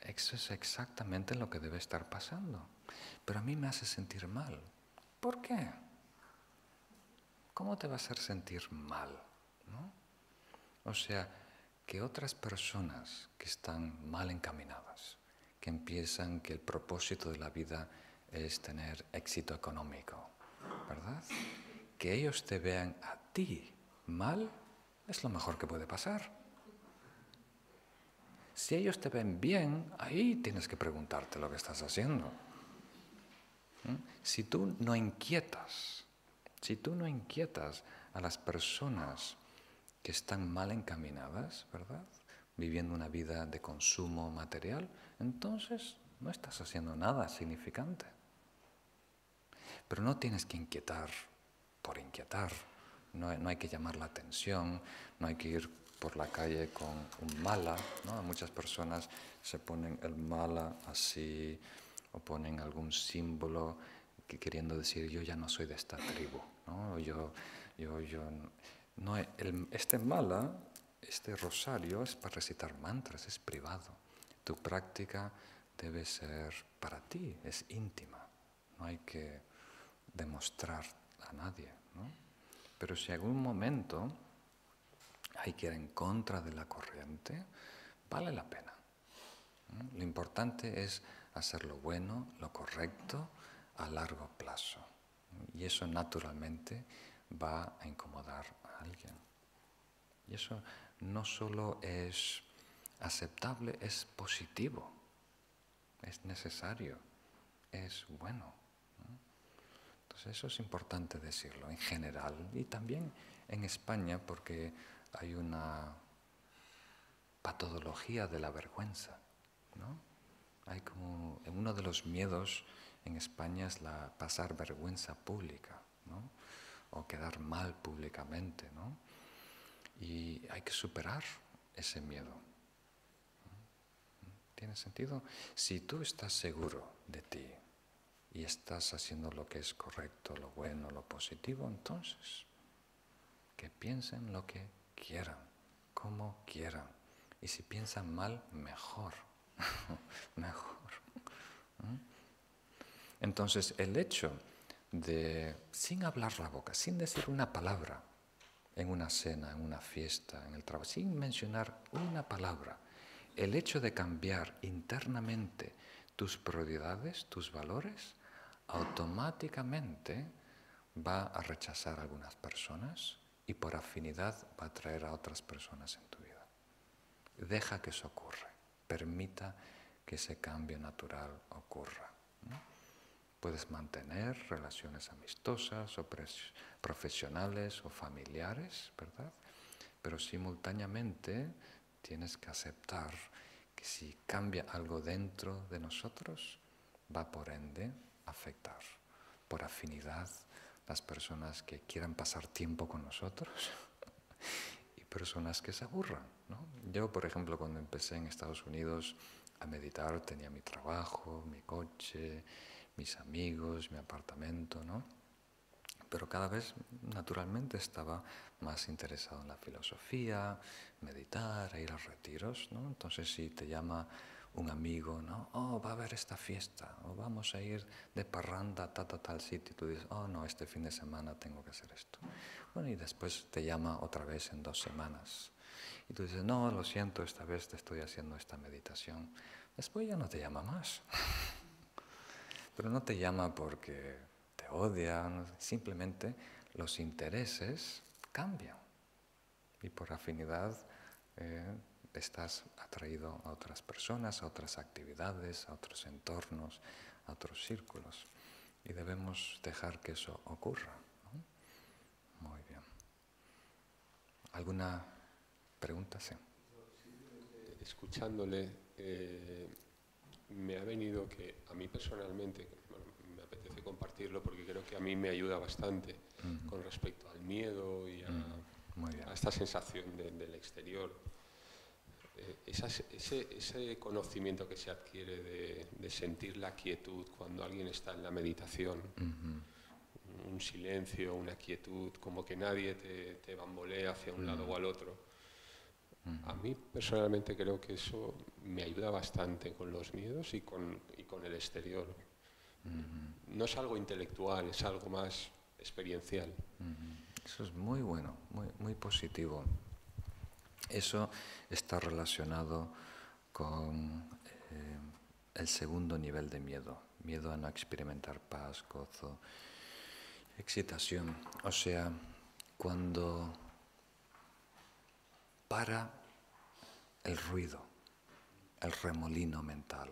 Eso es exactamente lo que debe estar pasando. Pero a mí me hace sentir mal. ¿Por qué? ¿Cómo te va a hacer sentir mal? O sea, que otras personas que están mal encaminadas, que empiezan que el propósito de la vida es tener éxito económico, ¿verdad? Que ellos te vean a ti mal es lo mejor que puede pasar. Si ellos te ven bien, ahí tienes que preguntarte lo que estás haciendo. ¿Mm? Si tú no inquietas, si tú no inquietas a las personas que están mal encaminadas, ¿verdad? Viviendo una vida de consumo material, entonces no estás haciendo nada significante. Pero no tienes que inquietar por inquietar, no, hay que llamar la atención, no hay que ir por la calle con un mala, ¿no? Muchas personas se ponen el mala así o ponen algún símbolo que queriendo decir yo ya no soy de esta tribu, ¿no? Yo, yo, yo, no, este mala, este rosario es para recitar mantras, es privado. Tu práctica debe ser para ti, es íntima, no hay que demostrar a nadie. ¿no? Pero si en algún momento hay que ir en contra de la corriente, vale la pena. Lo importante es hacer lo bueno, lo correcto, a largo plazo. Y eso naturalmente va a incomodar alguien. Y eso no solo es aceptable, es positivo, es necesario, es bueno eso es importante decirlo en general y también en España porque hay una patología de la vergüenza. ¿no? Hay como uno de los miedos en España es la pasar vergüenza pública ¿no? O quedar mal públicamente. ¿no? Y hay que superar ese miedo. ¿Tiene sentido? Si tú estás seguro de ti, y estás haciendo lo que es correcto, lo bueno, lo positivo, entonces que piensen lo que quieran, como quieran. Y si piensan mal, mejor, mejor. Entonces el hecho de, sin hablar la boca, sin decir una palabra, en una cena, en una fiesta, en el trabajo, sin mencionar una palabra, el hecho de cambiar internamente tus prioridades, tus valores, automáticamente va a rechazar a algunas personas y por afinidad va a atraer a otras personas en tu vida. Deja que eso ocurra, permita que ese cambio natural ocurra. Puedes mantener relaciones amistosas o profesionales o familiares, ¿verdad? Pero simultáneamente tienes que aceptar que si cambia algo dentro de nosotros, va por ende afectar por afinidad las personas que quieran pasar tiempo con nosotros y personas que se aburran. ¿no? Yo, por ejemplo, cuando empecé en Estados Unidos a meditar, tenía mi trabajo, mi coche, mis amigos, mi apartamento, ¿no? Pero cada vez, naturalmente, estaba más interesado en la filosofía, meditar, ir a retiros, ¿no? Entonces, si te llama un amigo, ¿no? Oh, va a haber esta fiesta, o vamos a ir de parranda a tal, tal sitio, y tú dices, oh, no, este fin de semana tengo que hacer esto. Bueno, y después te llama otra vez en dos semanas. Y tú dices, no, lo siento, esta vez te estoy haciendo esta meditación. Después ya no te llama más. Pero no te llama porque te odia, simplemente los intereses cambian. Y por afinidad, eh, estás atraído a otras personas, a otras actividades, a otros entornos, a otros círculos. Y debemos dejar que eso ocurra. Muy bien. ¿Alguna pregunta? Sí. Escuchándole, eh, me ha venido que a mí personalmente, me apetece compartirlo porque creo que a mí me ayuda bastante con respecto al miedo y a, esta sensación del exterior. Eh, ese, conocimiento que se adquiere de, sentir la quietud cuando alguien está en la meditación, un silencio, una quietud, como que nadie te, bambolea hacia un lado o al otro. A mí personalmente creo que eso me ayuda bastante con los miedos y con, el exterior. No es algo intelectual, es algo más experiencial. Eso es muy bueno, muy, muy positivo. Eso está relacionado con eh, el segundo nivel de miedo, miedo a no experimentar paz, gozo, excitación. O sea, cuando para el ruido, el remolino mental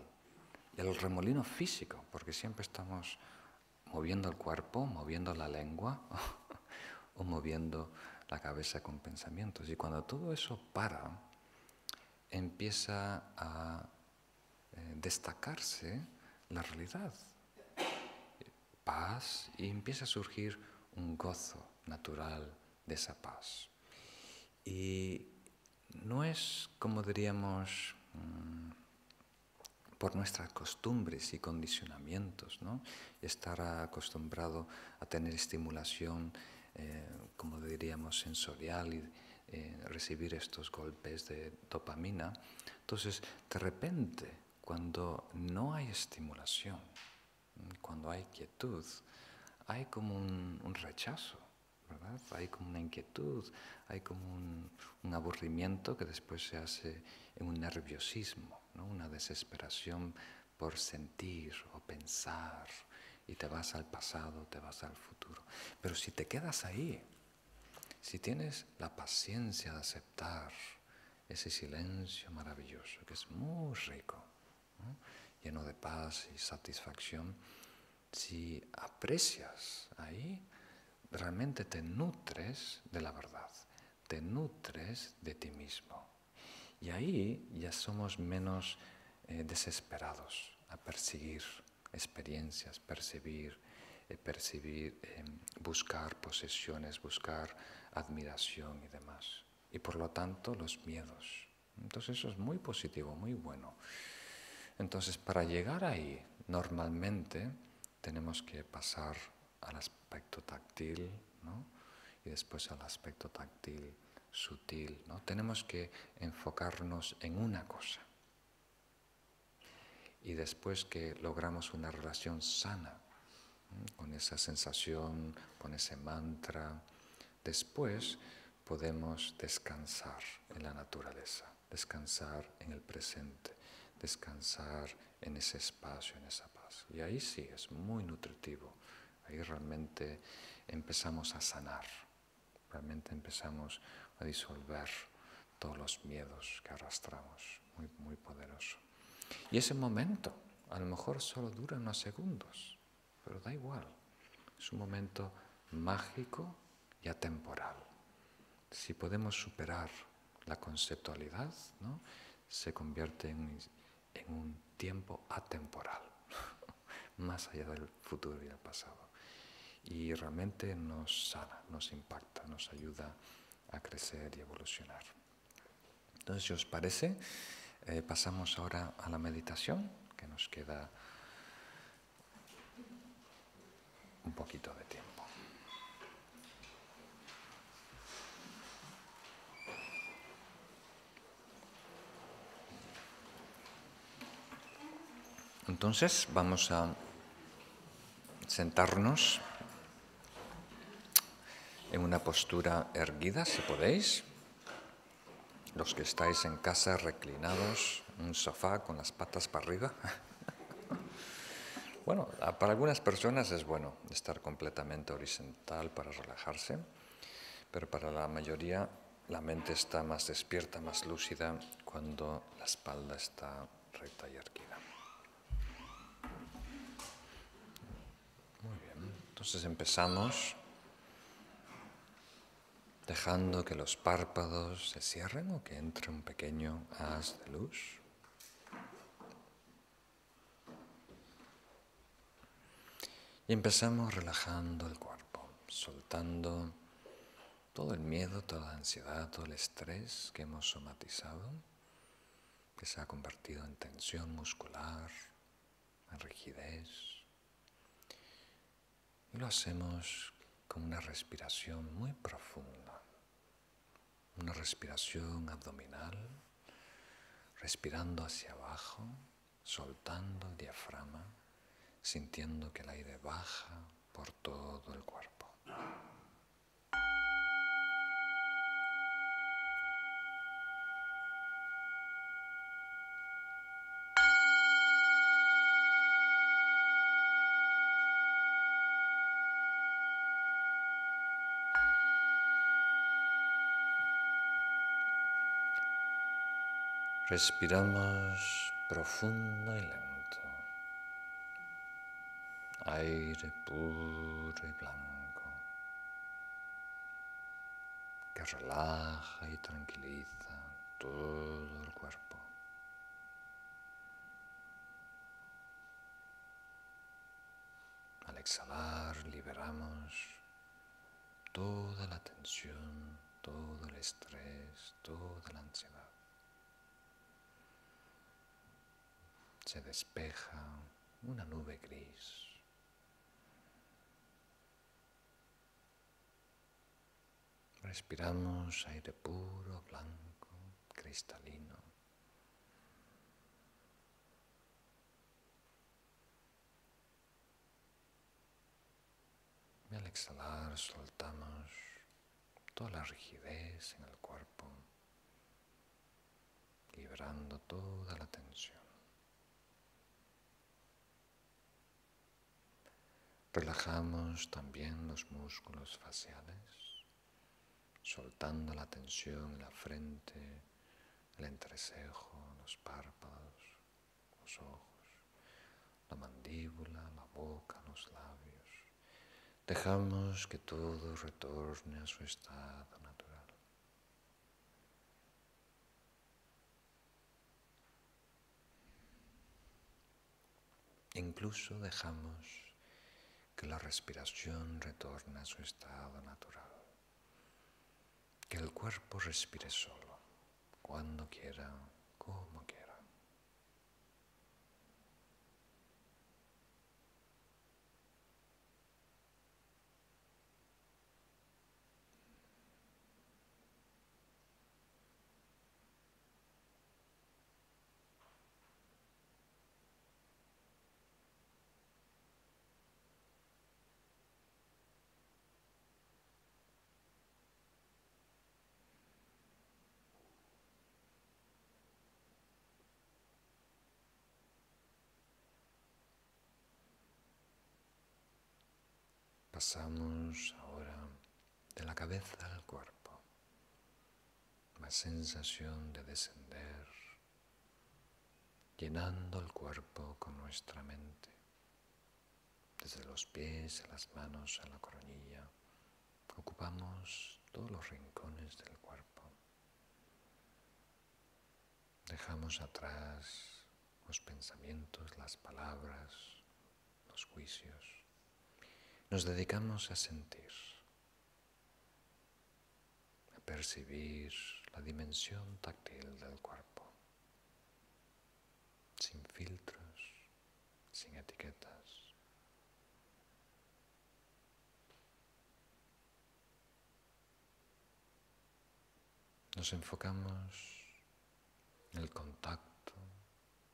y el remolino físico, porque siempre estamos moviendo el cuerpo, moviendo la lengua o moviendo la cabeza con pensamientos. Y cuando todo eso para, empieza a eh, destacarse la realidad, paz, y empieza a surgir un gozo natural de esa paz. Y no es, como diríamos, mm, por nuestras costumbres y condicionamientos, ¿no? estar acostumbrado a tener estimulación eh, como diríamos, sensorial y eh, recibir estos golpes de dopamina. Entonces, de repente, cuando no hay estimulación, cuando hay quietud, hay como un, rechazo, Hay como una inquietud, hay como un, un, aburrimiento que después se hace en un nerviosismo, ¿no? una desesperación por sentir o pensar y te vas al pasado, te vas al futuro. Pero si te quedas ahí, si tienes la paciencia de aceptar ese silencio maravilloso, que es muy rico, lleno de paz y satisfacción, si aprecias ahí, realmente te nutres de la verdad, te nutres de ti mismo. Y ahí ya somos menos eh, desesperados a perseguir experiencias, percibir, eh, percibir, em, buscar posesiones, buscar admiración y demás. Y por lo tanto los miedos. Entonces eso es muy positivo, muy bueno. Entonces para llegar ahí, normalmente tenemos que pasar al aspecto táctil ¿no? y después al aspecto táctil sutil. ¿no? Tenemos que enfocarnos en una cosa. Y después que logramos una relación sana con esa sensación, con ese mantra, después podemos descansar en la naturaleza, descansar en el presente, descansar en ese espacio, en esa paz. Y ahí sí, es muy nutritivo. Ahí realmente empezamos a sanar, realmente empezamos a disolver todos los miedos que arrastramos. Muy, muy poderoso. Y ese momento a lo mejor solo dura unos segundos, pero da igual. Es un momento mágico y atemporal. Si podemos superar la conceptualidad, ¿no? se convierte en, en un tiempo atemporal, más allá del futuro y el pasado. Y realmente nos sana, nos impacta, nos ayuda a crecer y evolucionar. Entonces, si os parece, eh, pasamos ahora a la meditación, que nos queda un poquito de tiempo. Entonces vamos a sentarnos en una postura erguida, si podéis. Los que estáis en casa reclinados, un sofá con las patas para arriba. bueno, para algunas personas es bueno estar completamente horizontal para relajarse, pero para la mayoría la mente está más despierta, más lúcida cuando la espalda está recta y erguida. Muy bien, entonces empezamos dejando que los párpados se cierren o que entre un pequeño haz de luz. Y empezamos relajando el cuerpo, soltando todo el miedo, toda la ansiedad, todo el estrés que hemos somatizado, que se ha convertido en tensión muscular, en rigidez. Y lo hacemos con una respiración muy profunda, una respiración abdominal, respirando hacia abajo, soltando el diafragma, sintiendo que el aire baja por todo el cuerpo. Respiramos profundo y lento. Aire puro y blanco que relaja y tranquiliza todo el cuerpo. Al exhalar liberamos toda la tensión, todo el estrés, toda la ansiedad. Se despeja una nube gris. Respiramos aire puro, blanco, cristalino. Y al exhalar soltamos toda la rigidez en el cuerpo, liberando toda la tensión. Relajamos también los músculos faciales, soltando la tensión en la frente, el entrecejo, los párpados, los ojos, la mandíbula, la boca, los labios. Dejamos que todo retorne a su estado natural. Incluso dejamos que la respiración retorne a su estado natural, que el cuerpo respire solo, cuando quiera, como quiera. Pasamos ahora de la cabeza al cuerpo, una sensación de descender, llenando el cuerpo con nuestra mente, desde los pies a las manos a la coronilla, ocupamos todos los rincones del cuerpo. Dejamos atrás los pensamientos, las palabras, los juicios nos dedicamos a sentir, a percibir la dimensión táctil del cuerpo, sin filtros, sin etiquetas. Nos enfocamos en el contacto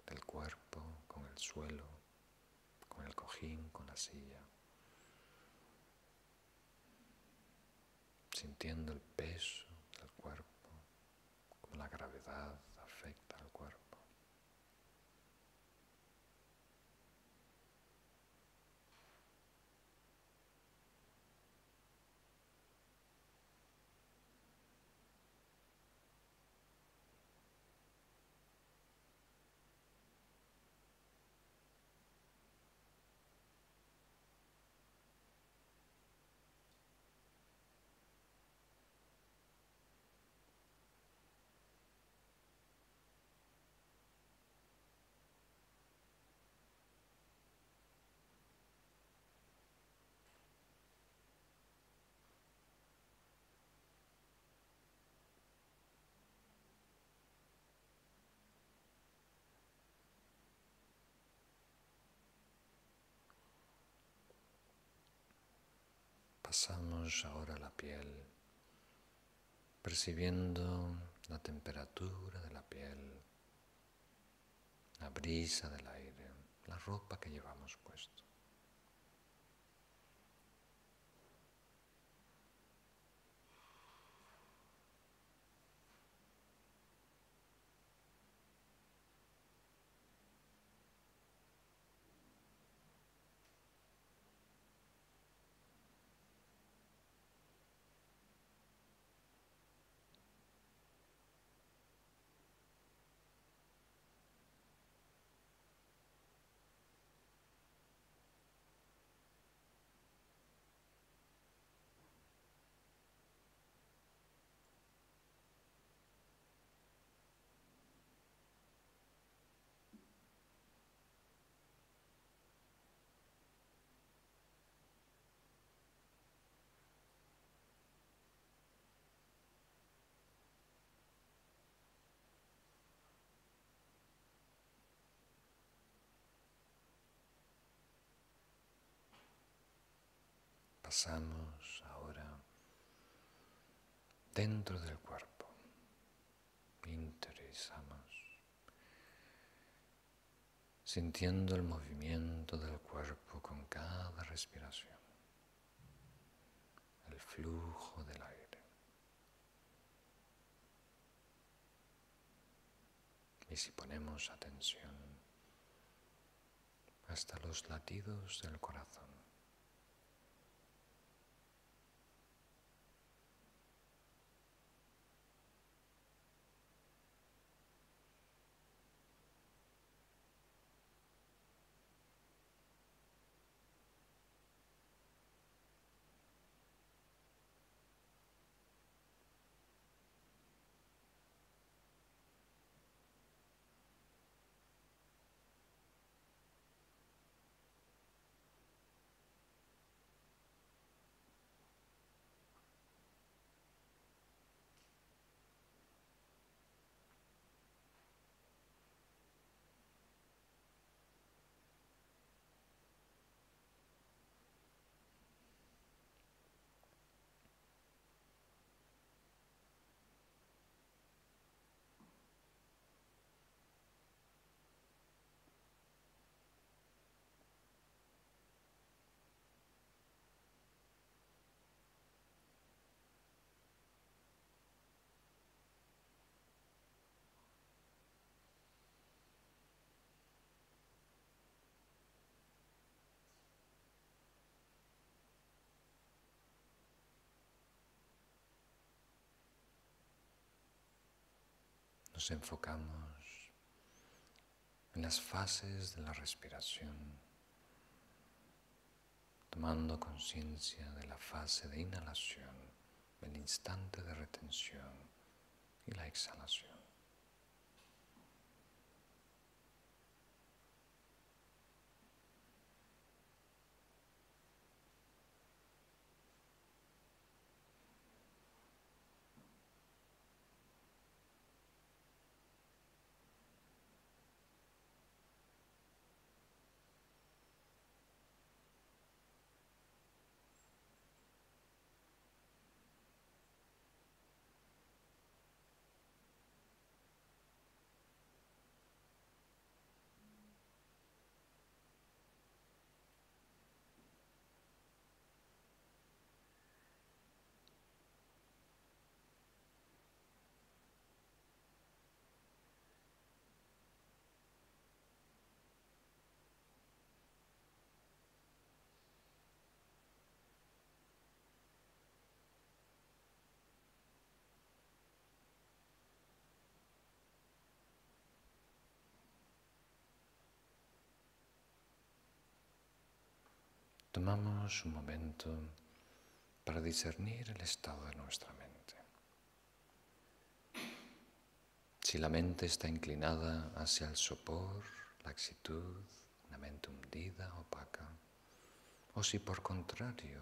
del cuerpo con el suelo, con el cojín, con la silla. Sintiendo el peso del cuerpo, como la gravedad afecta al cuerpo. Pasamos ahora la piel, percibiendo la temperatura de la piel, la brisa del aire, la ropa que llevamos puesto. Pasamos ahora dentro del cuerpo, interiorizamos, sintiendo el movimiento del cuerpo con cada respiración, el flujo del aire. Y si ponemos atención hasta los latidos del corazón, nos enfocamos en las fases de la respiración, tomando conciencia de la fase de inhalación, el instante de retención y la exhalación. Tomamos un momento para discernir el estado de nuestra mente. Si la mente está inclinada hacia el sopor, la laxitud, una mente hundida, opaca, o si por contrario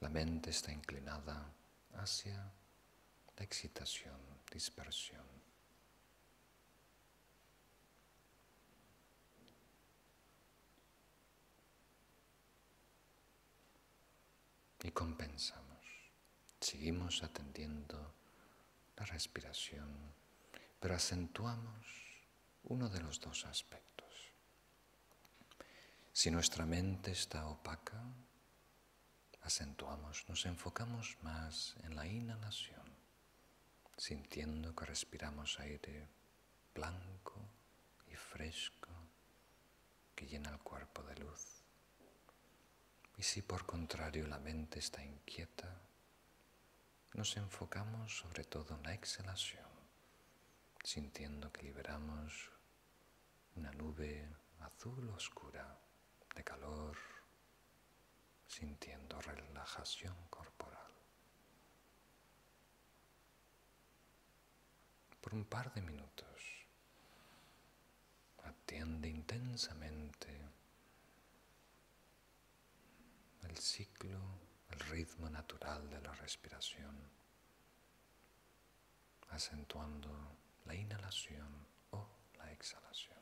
la mente está inclinada hacia la excitación, dispersión. Y compensamos. Seguimos atendiendo la respiración, pero acentuamos uno de los dos aspectos. Si nuestra mente está opaca, acentuamos, nos enfocamos más en la inhalación, sintiendo que respiramos aire blanco y fresco que llena el cuerpo de luz. Y si por contrario la mente está inquieta, nos enfocamos sobre todo en la exhalación, sintiendo que liberamos una nube azul oscura de calor, sintiendo relajación corporal. Por un par de minutos, atiende intensamente el ciclo, el ritmo natural de la respiración, acentuando la inhalación o la exhalación.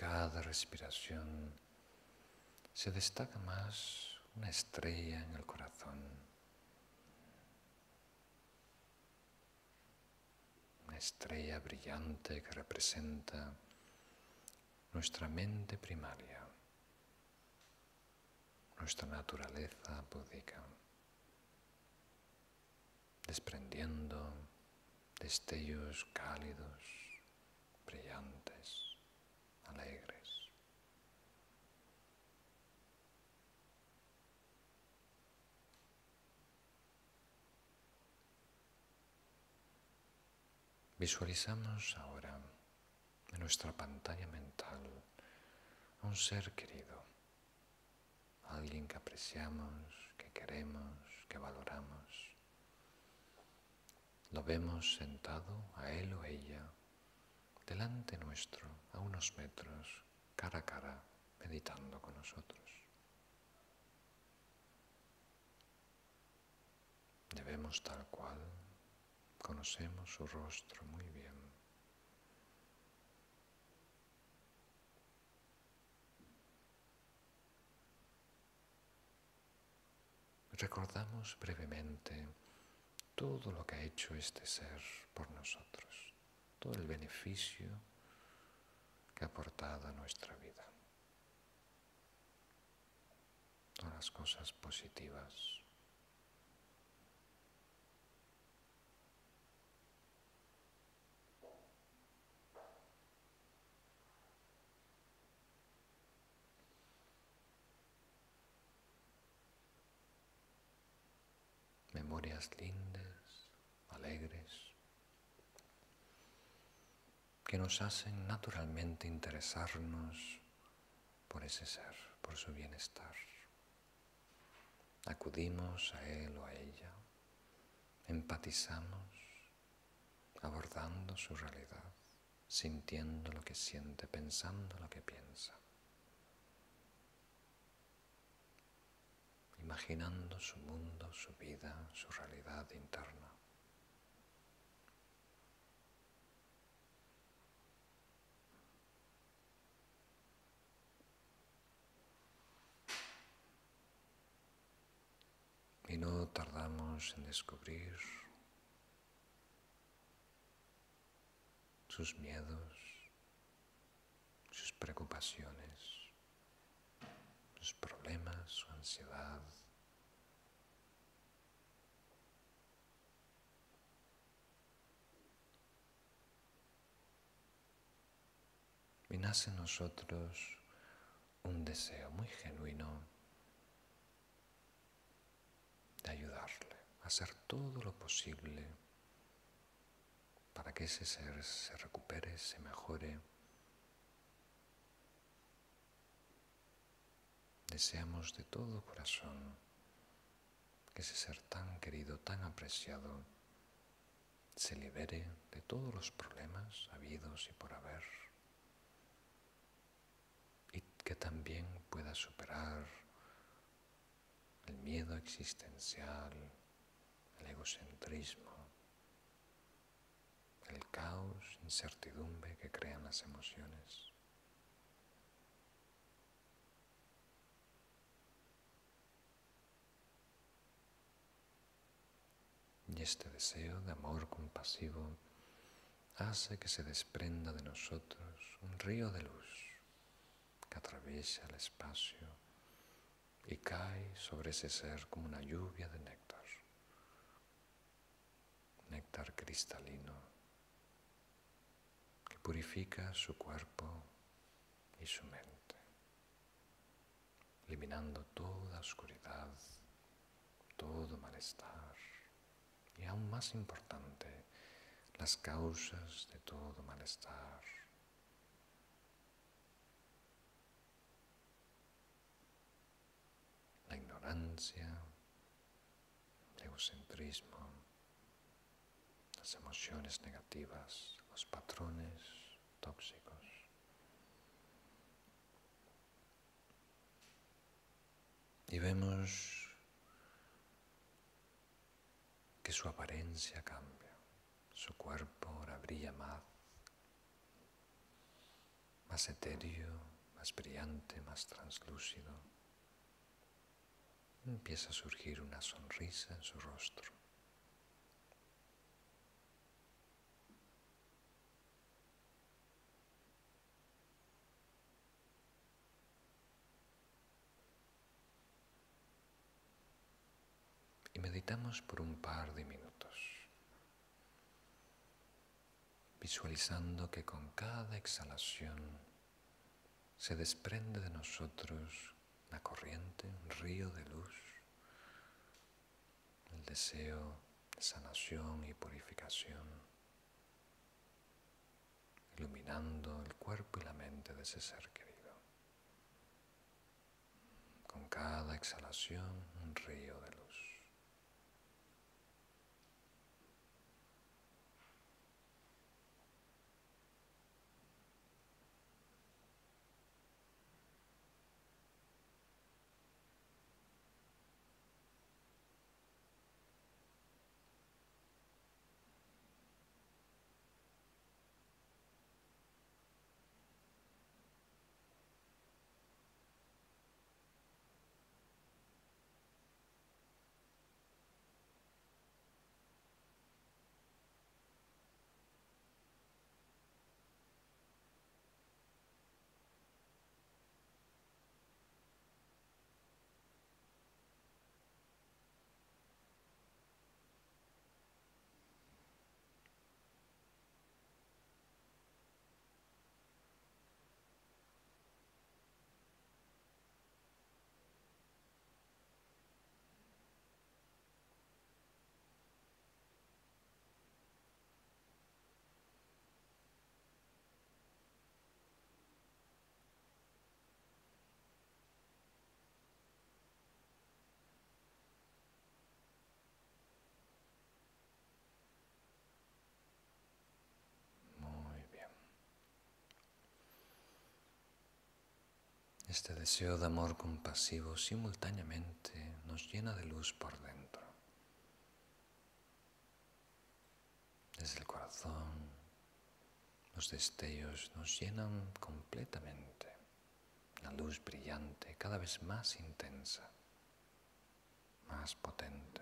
Cada respiración se destaca más una estrella en el corazón, una estrella brillante que representa nuestra mente primaria, nuestra naturaleza búdica, desprendiendo destellos cálidos, brillantes alegres. Visualizamos ahora en nuestra pantalla mental a un ser querido, alguien que apreciamos, que queremos, que valoramos. Lo vemos sentado a él o ella delante nuestro, a unos metros, cara a cara, meditando con nosotros. Debemos tal cual Conocemos su rostro muy bien. Recordamos brevemente todo lo que ha hecho este ser por nosotros, todo el beneficio que ha aportado a nuestra vida, todas las cosas positivas. Memorias lindas, alegres, que nos hacen naturalmente interesarnos por ese ser, por su bienestar. Acudimos a él o a ella, empatizamos, abordando su realidad, sintiendo lo que siente, pensando lo que piensa. imaginando su mundo, su vida, su realidad interna. Y no tardamos en descubrir sus miedos, sus preocupaciones sus problemas, su ansiedad. Y nace en nosotros un deseo muy genuino de ayudarle, hacer todo lo posible para que ese ser se recupere, se mejore. Deseamos de todo corazón que ese ser tan querido, tan apreciado, se libere de todos los problemas habidos y por haber y que también pueda superar el miedo existencial, el egocentrismo, el caos, incertidumbre que crean las emociones. Y este deseo de amor compasivo hace que se desprenda de nosotros un río de luz que atraviesa el espacio y cae sobre ese ser como una lluvia de néctar, néctar cristalino que purifica su cuerpo y su mente, eliminando toda oscuridad, todo malestar y aún más importante, las causas de todo malestar. El egocentrismo, las emociones negativas, los patrones tóxicos. Y vemos que su apariencia cambia, su cuerpo ahora brilla más, más etéreo, más brillante, más translúcido. Empieza a surgir una sonrisa en su rostro. meditamos por un par de minutos, visualizando que con cada exhalación se desprende de nosotros una corriente, un río de luz, el deseo de sanación y purificación. iluminando el cuerpo y la mente de ese ser querido. Con cada exhalación un río de luz. Este deseo de amor compasivo simultáneamente nos llena de luz por dentro. Desde el corazón, los destellos nos llenan completamente. La luz brillante, cada vez más intensa, más potente.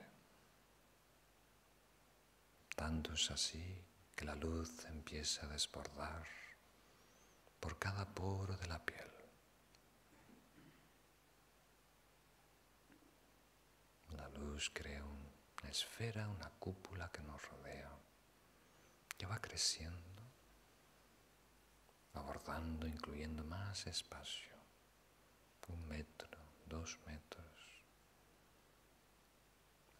Tanto es así que la luz empieza a desbordar por cada poro de la piel. Luz crea una esfera, una cúpula que nos rodea, que va creciendo, abordando, incluyendo más espacio, un metro, dos metros,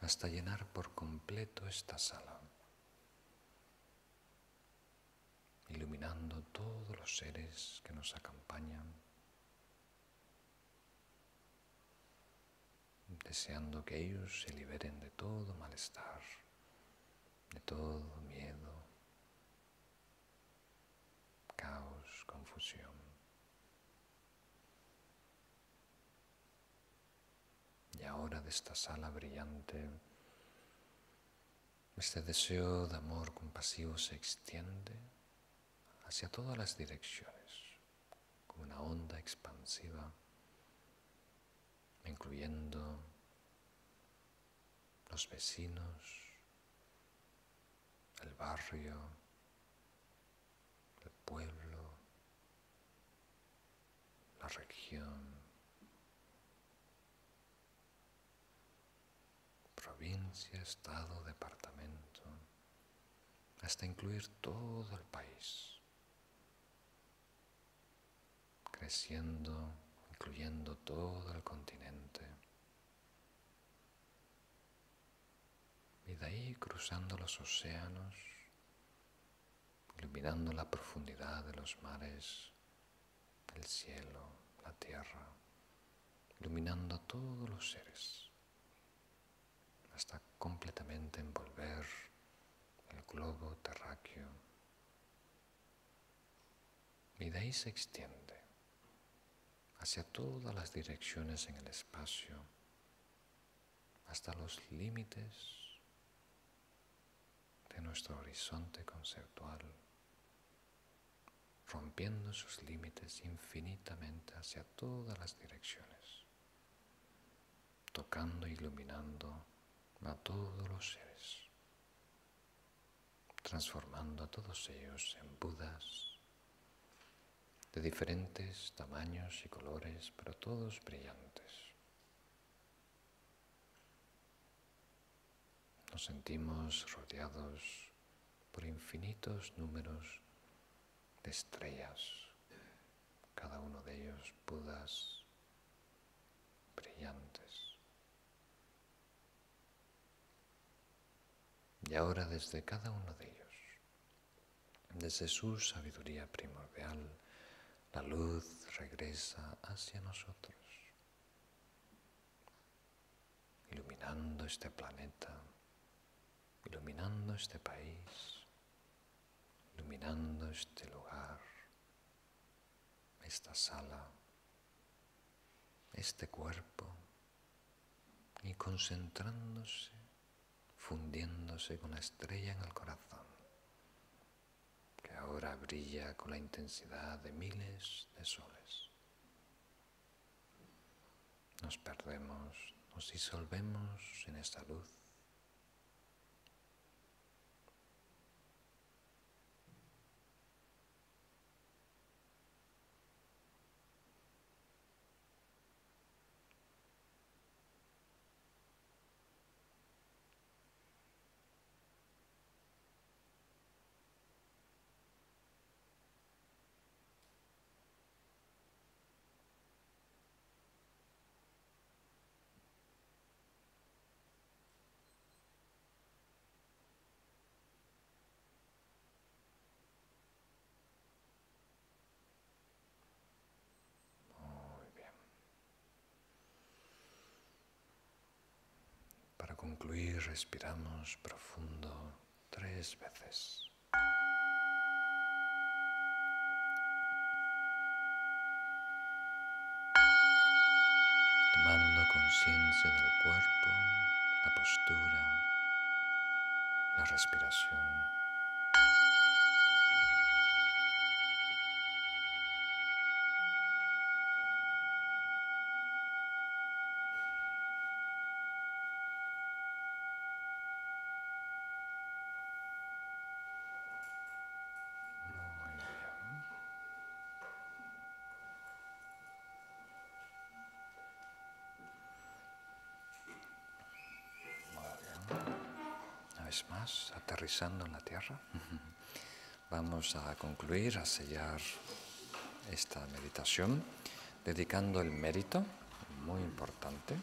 hasta llenar por completo esta sala, iluminando todos los seres que nos acompañan deseando que ellos se liberen de todo malestar, de todo miedo, caos, confusión. Y ahora de esta sala brillante, este deseo de amor compasivo se extiende hacia todas las direcciones, como una onda expansiva, incluyendo los vecinos, el barrio, el pueblo, la región, provincia, estado, departamento, hasta incluir todo el país, creciendo, incluyendo todo el continente. Y de ahí cruzando los océanos, iluminando la profundidad de los mares, el cielo, la tierra, iluminando a todos los seres, hasta completamente envolver el globo terráqueo. Y de ahí se extiende hacia todas las direcciones en el espacio, hasta los límites nuestro horizonte conceptual, rompiendo sus límites infinitamente hacia todas las direcciones, tocando e iluminando a todos los seres, transformando a todos ellos en Budas de diferentes tamaños y colores, pero todos brillantes. Nos sentimos rodeados por infinitos números de estrellas, cada uno de ellos budas brillantes. Y ahora desde cada uno de ellos, desde su sabiduría primordial, la luz regresa hacia nosotros, iluminando este planeta, iluminando este país, iluminando este lugar, esta sala, este cuerpo, y concentrándose, fundiéndose con la estrella en el corazón ahora brilla con la intensidad de miles de soles. Nos perdemos, nos disolvemos en esta luz concluir, respiramos profundo tres veces. Tomando conciencia del cuerpo, la postura, la respiración. Vamos a concluir, a sellar esta meditación, dedicando el mérito, muy importante,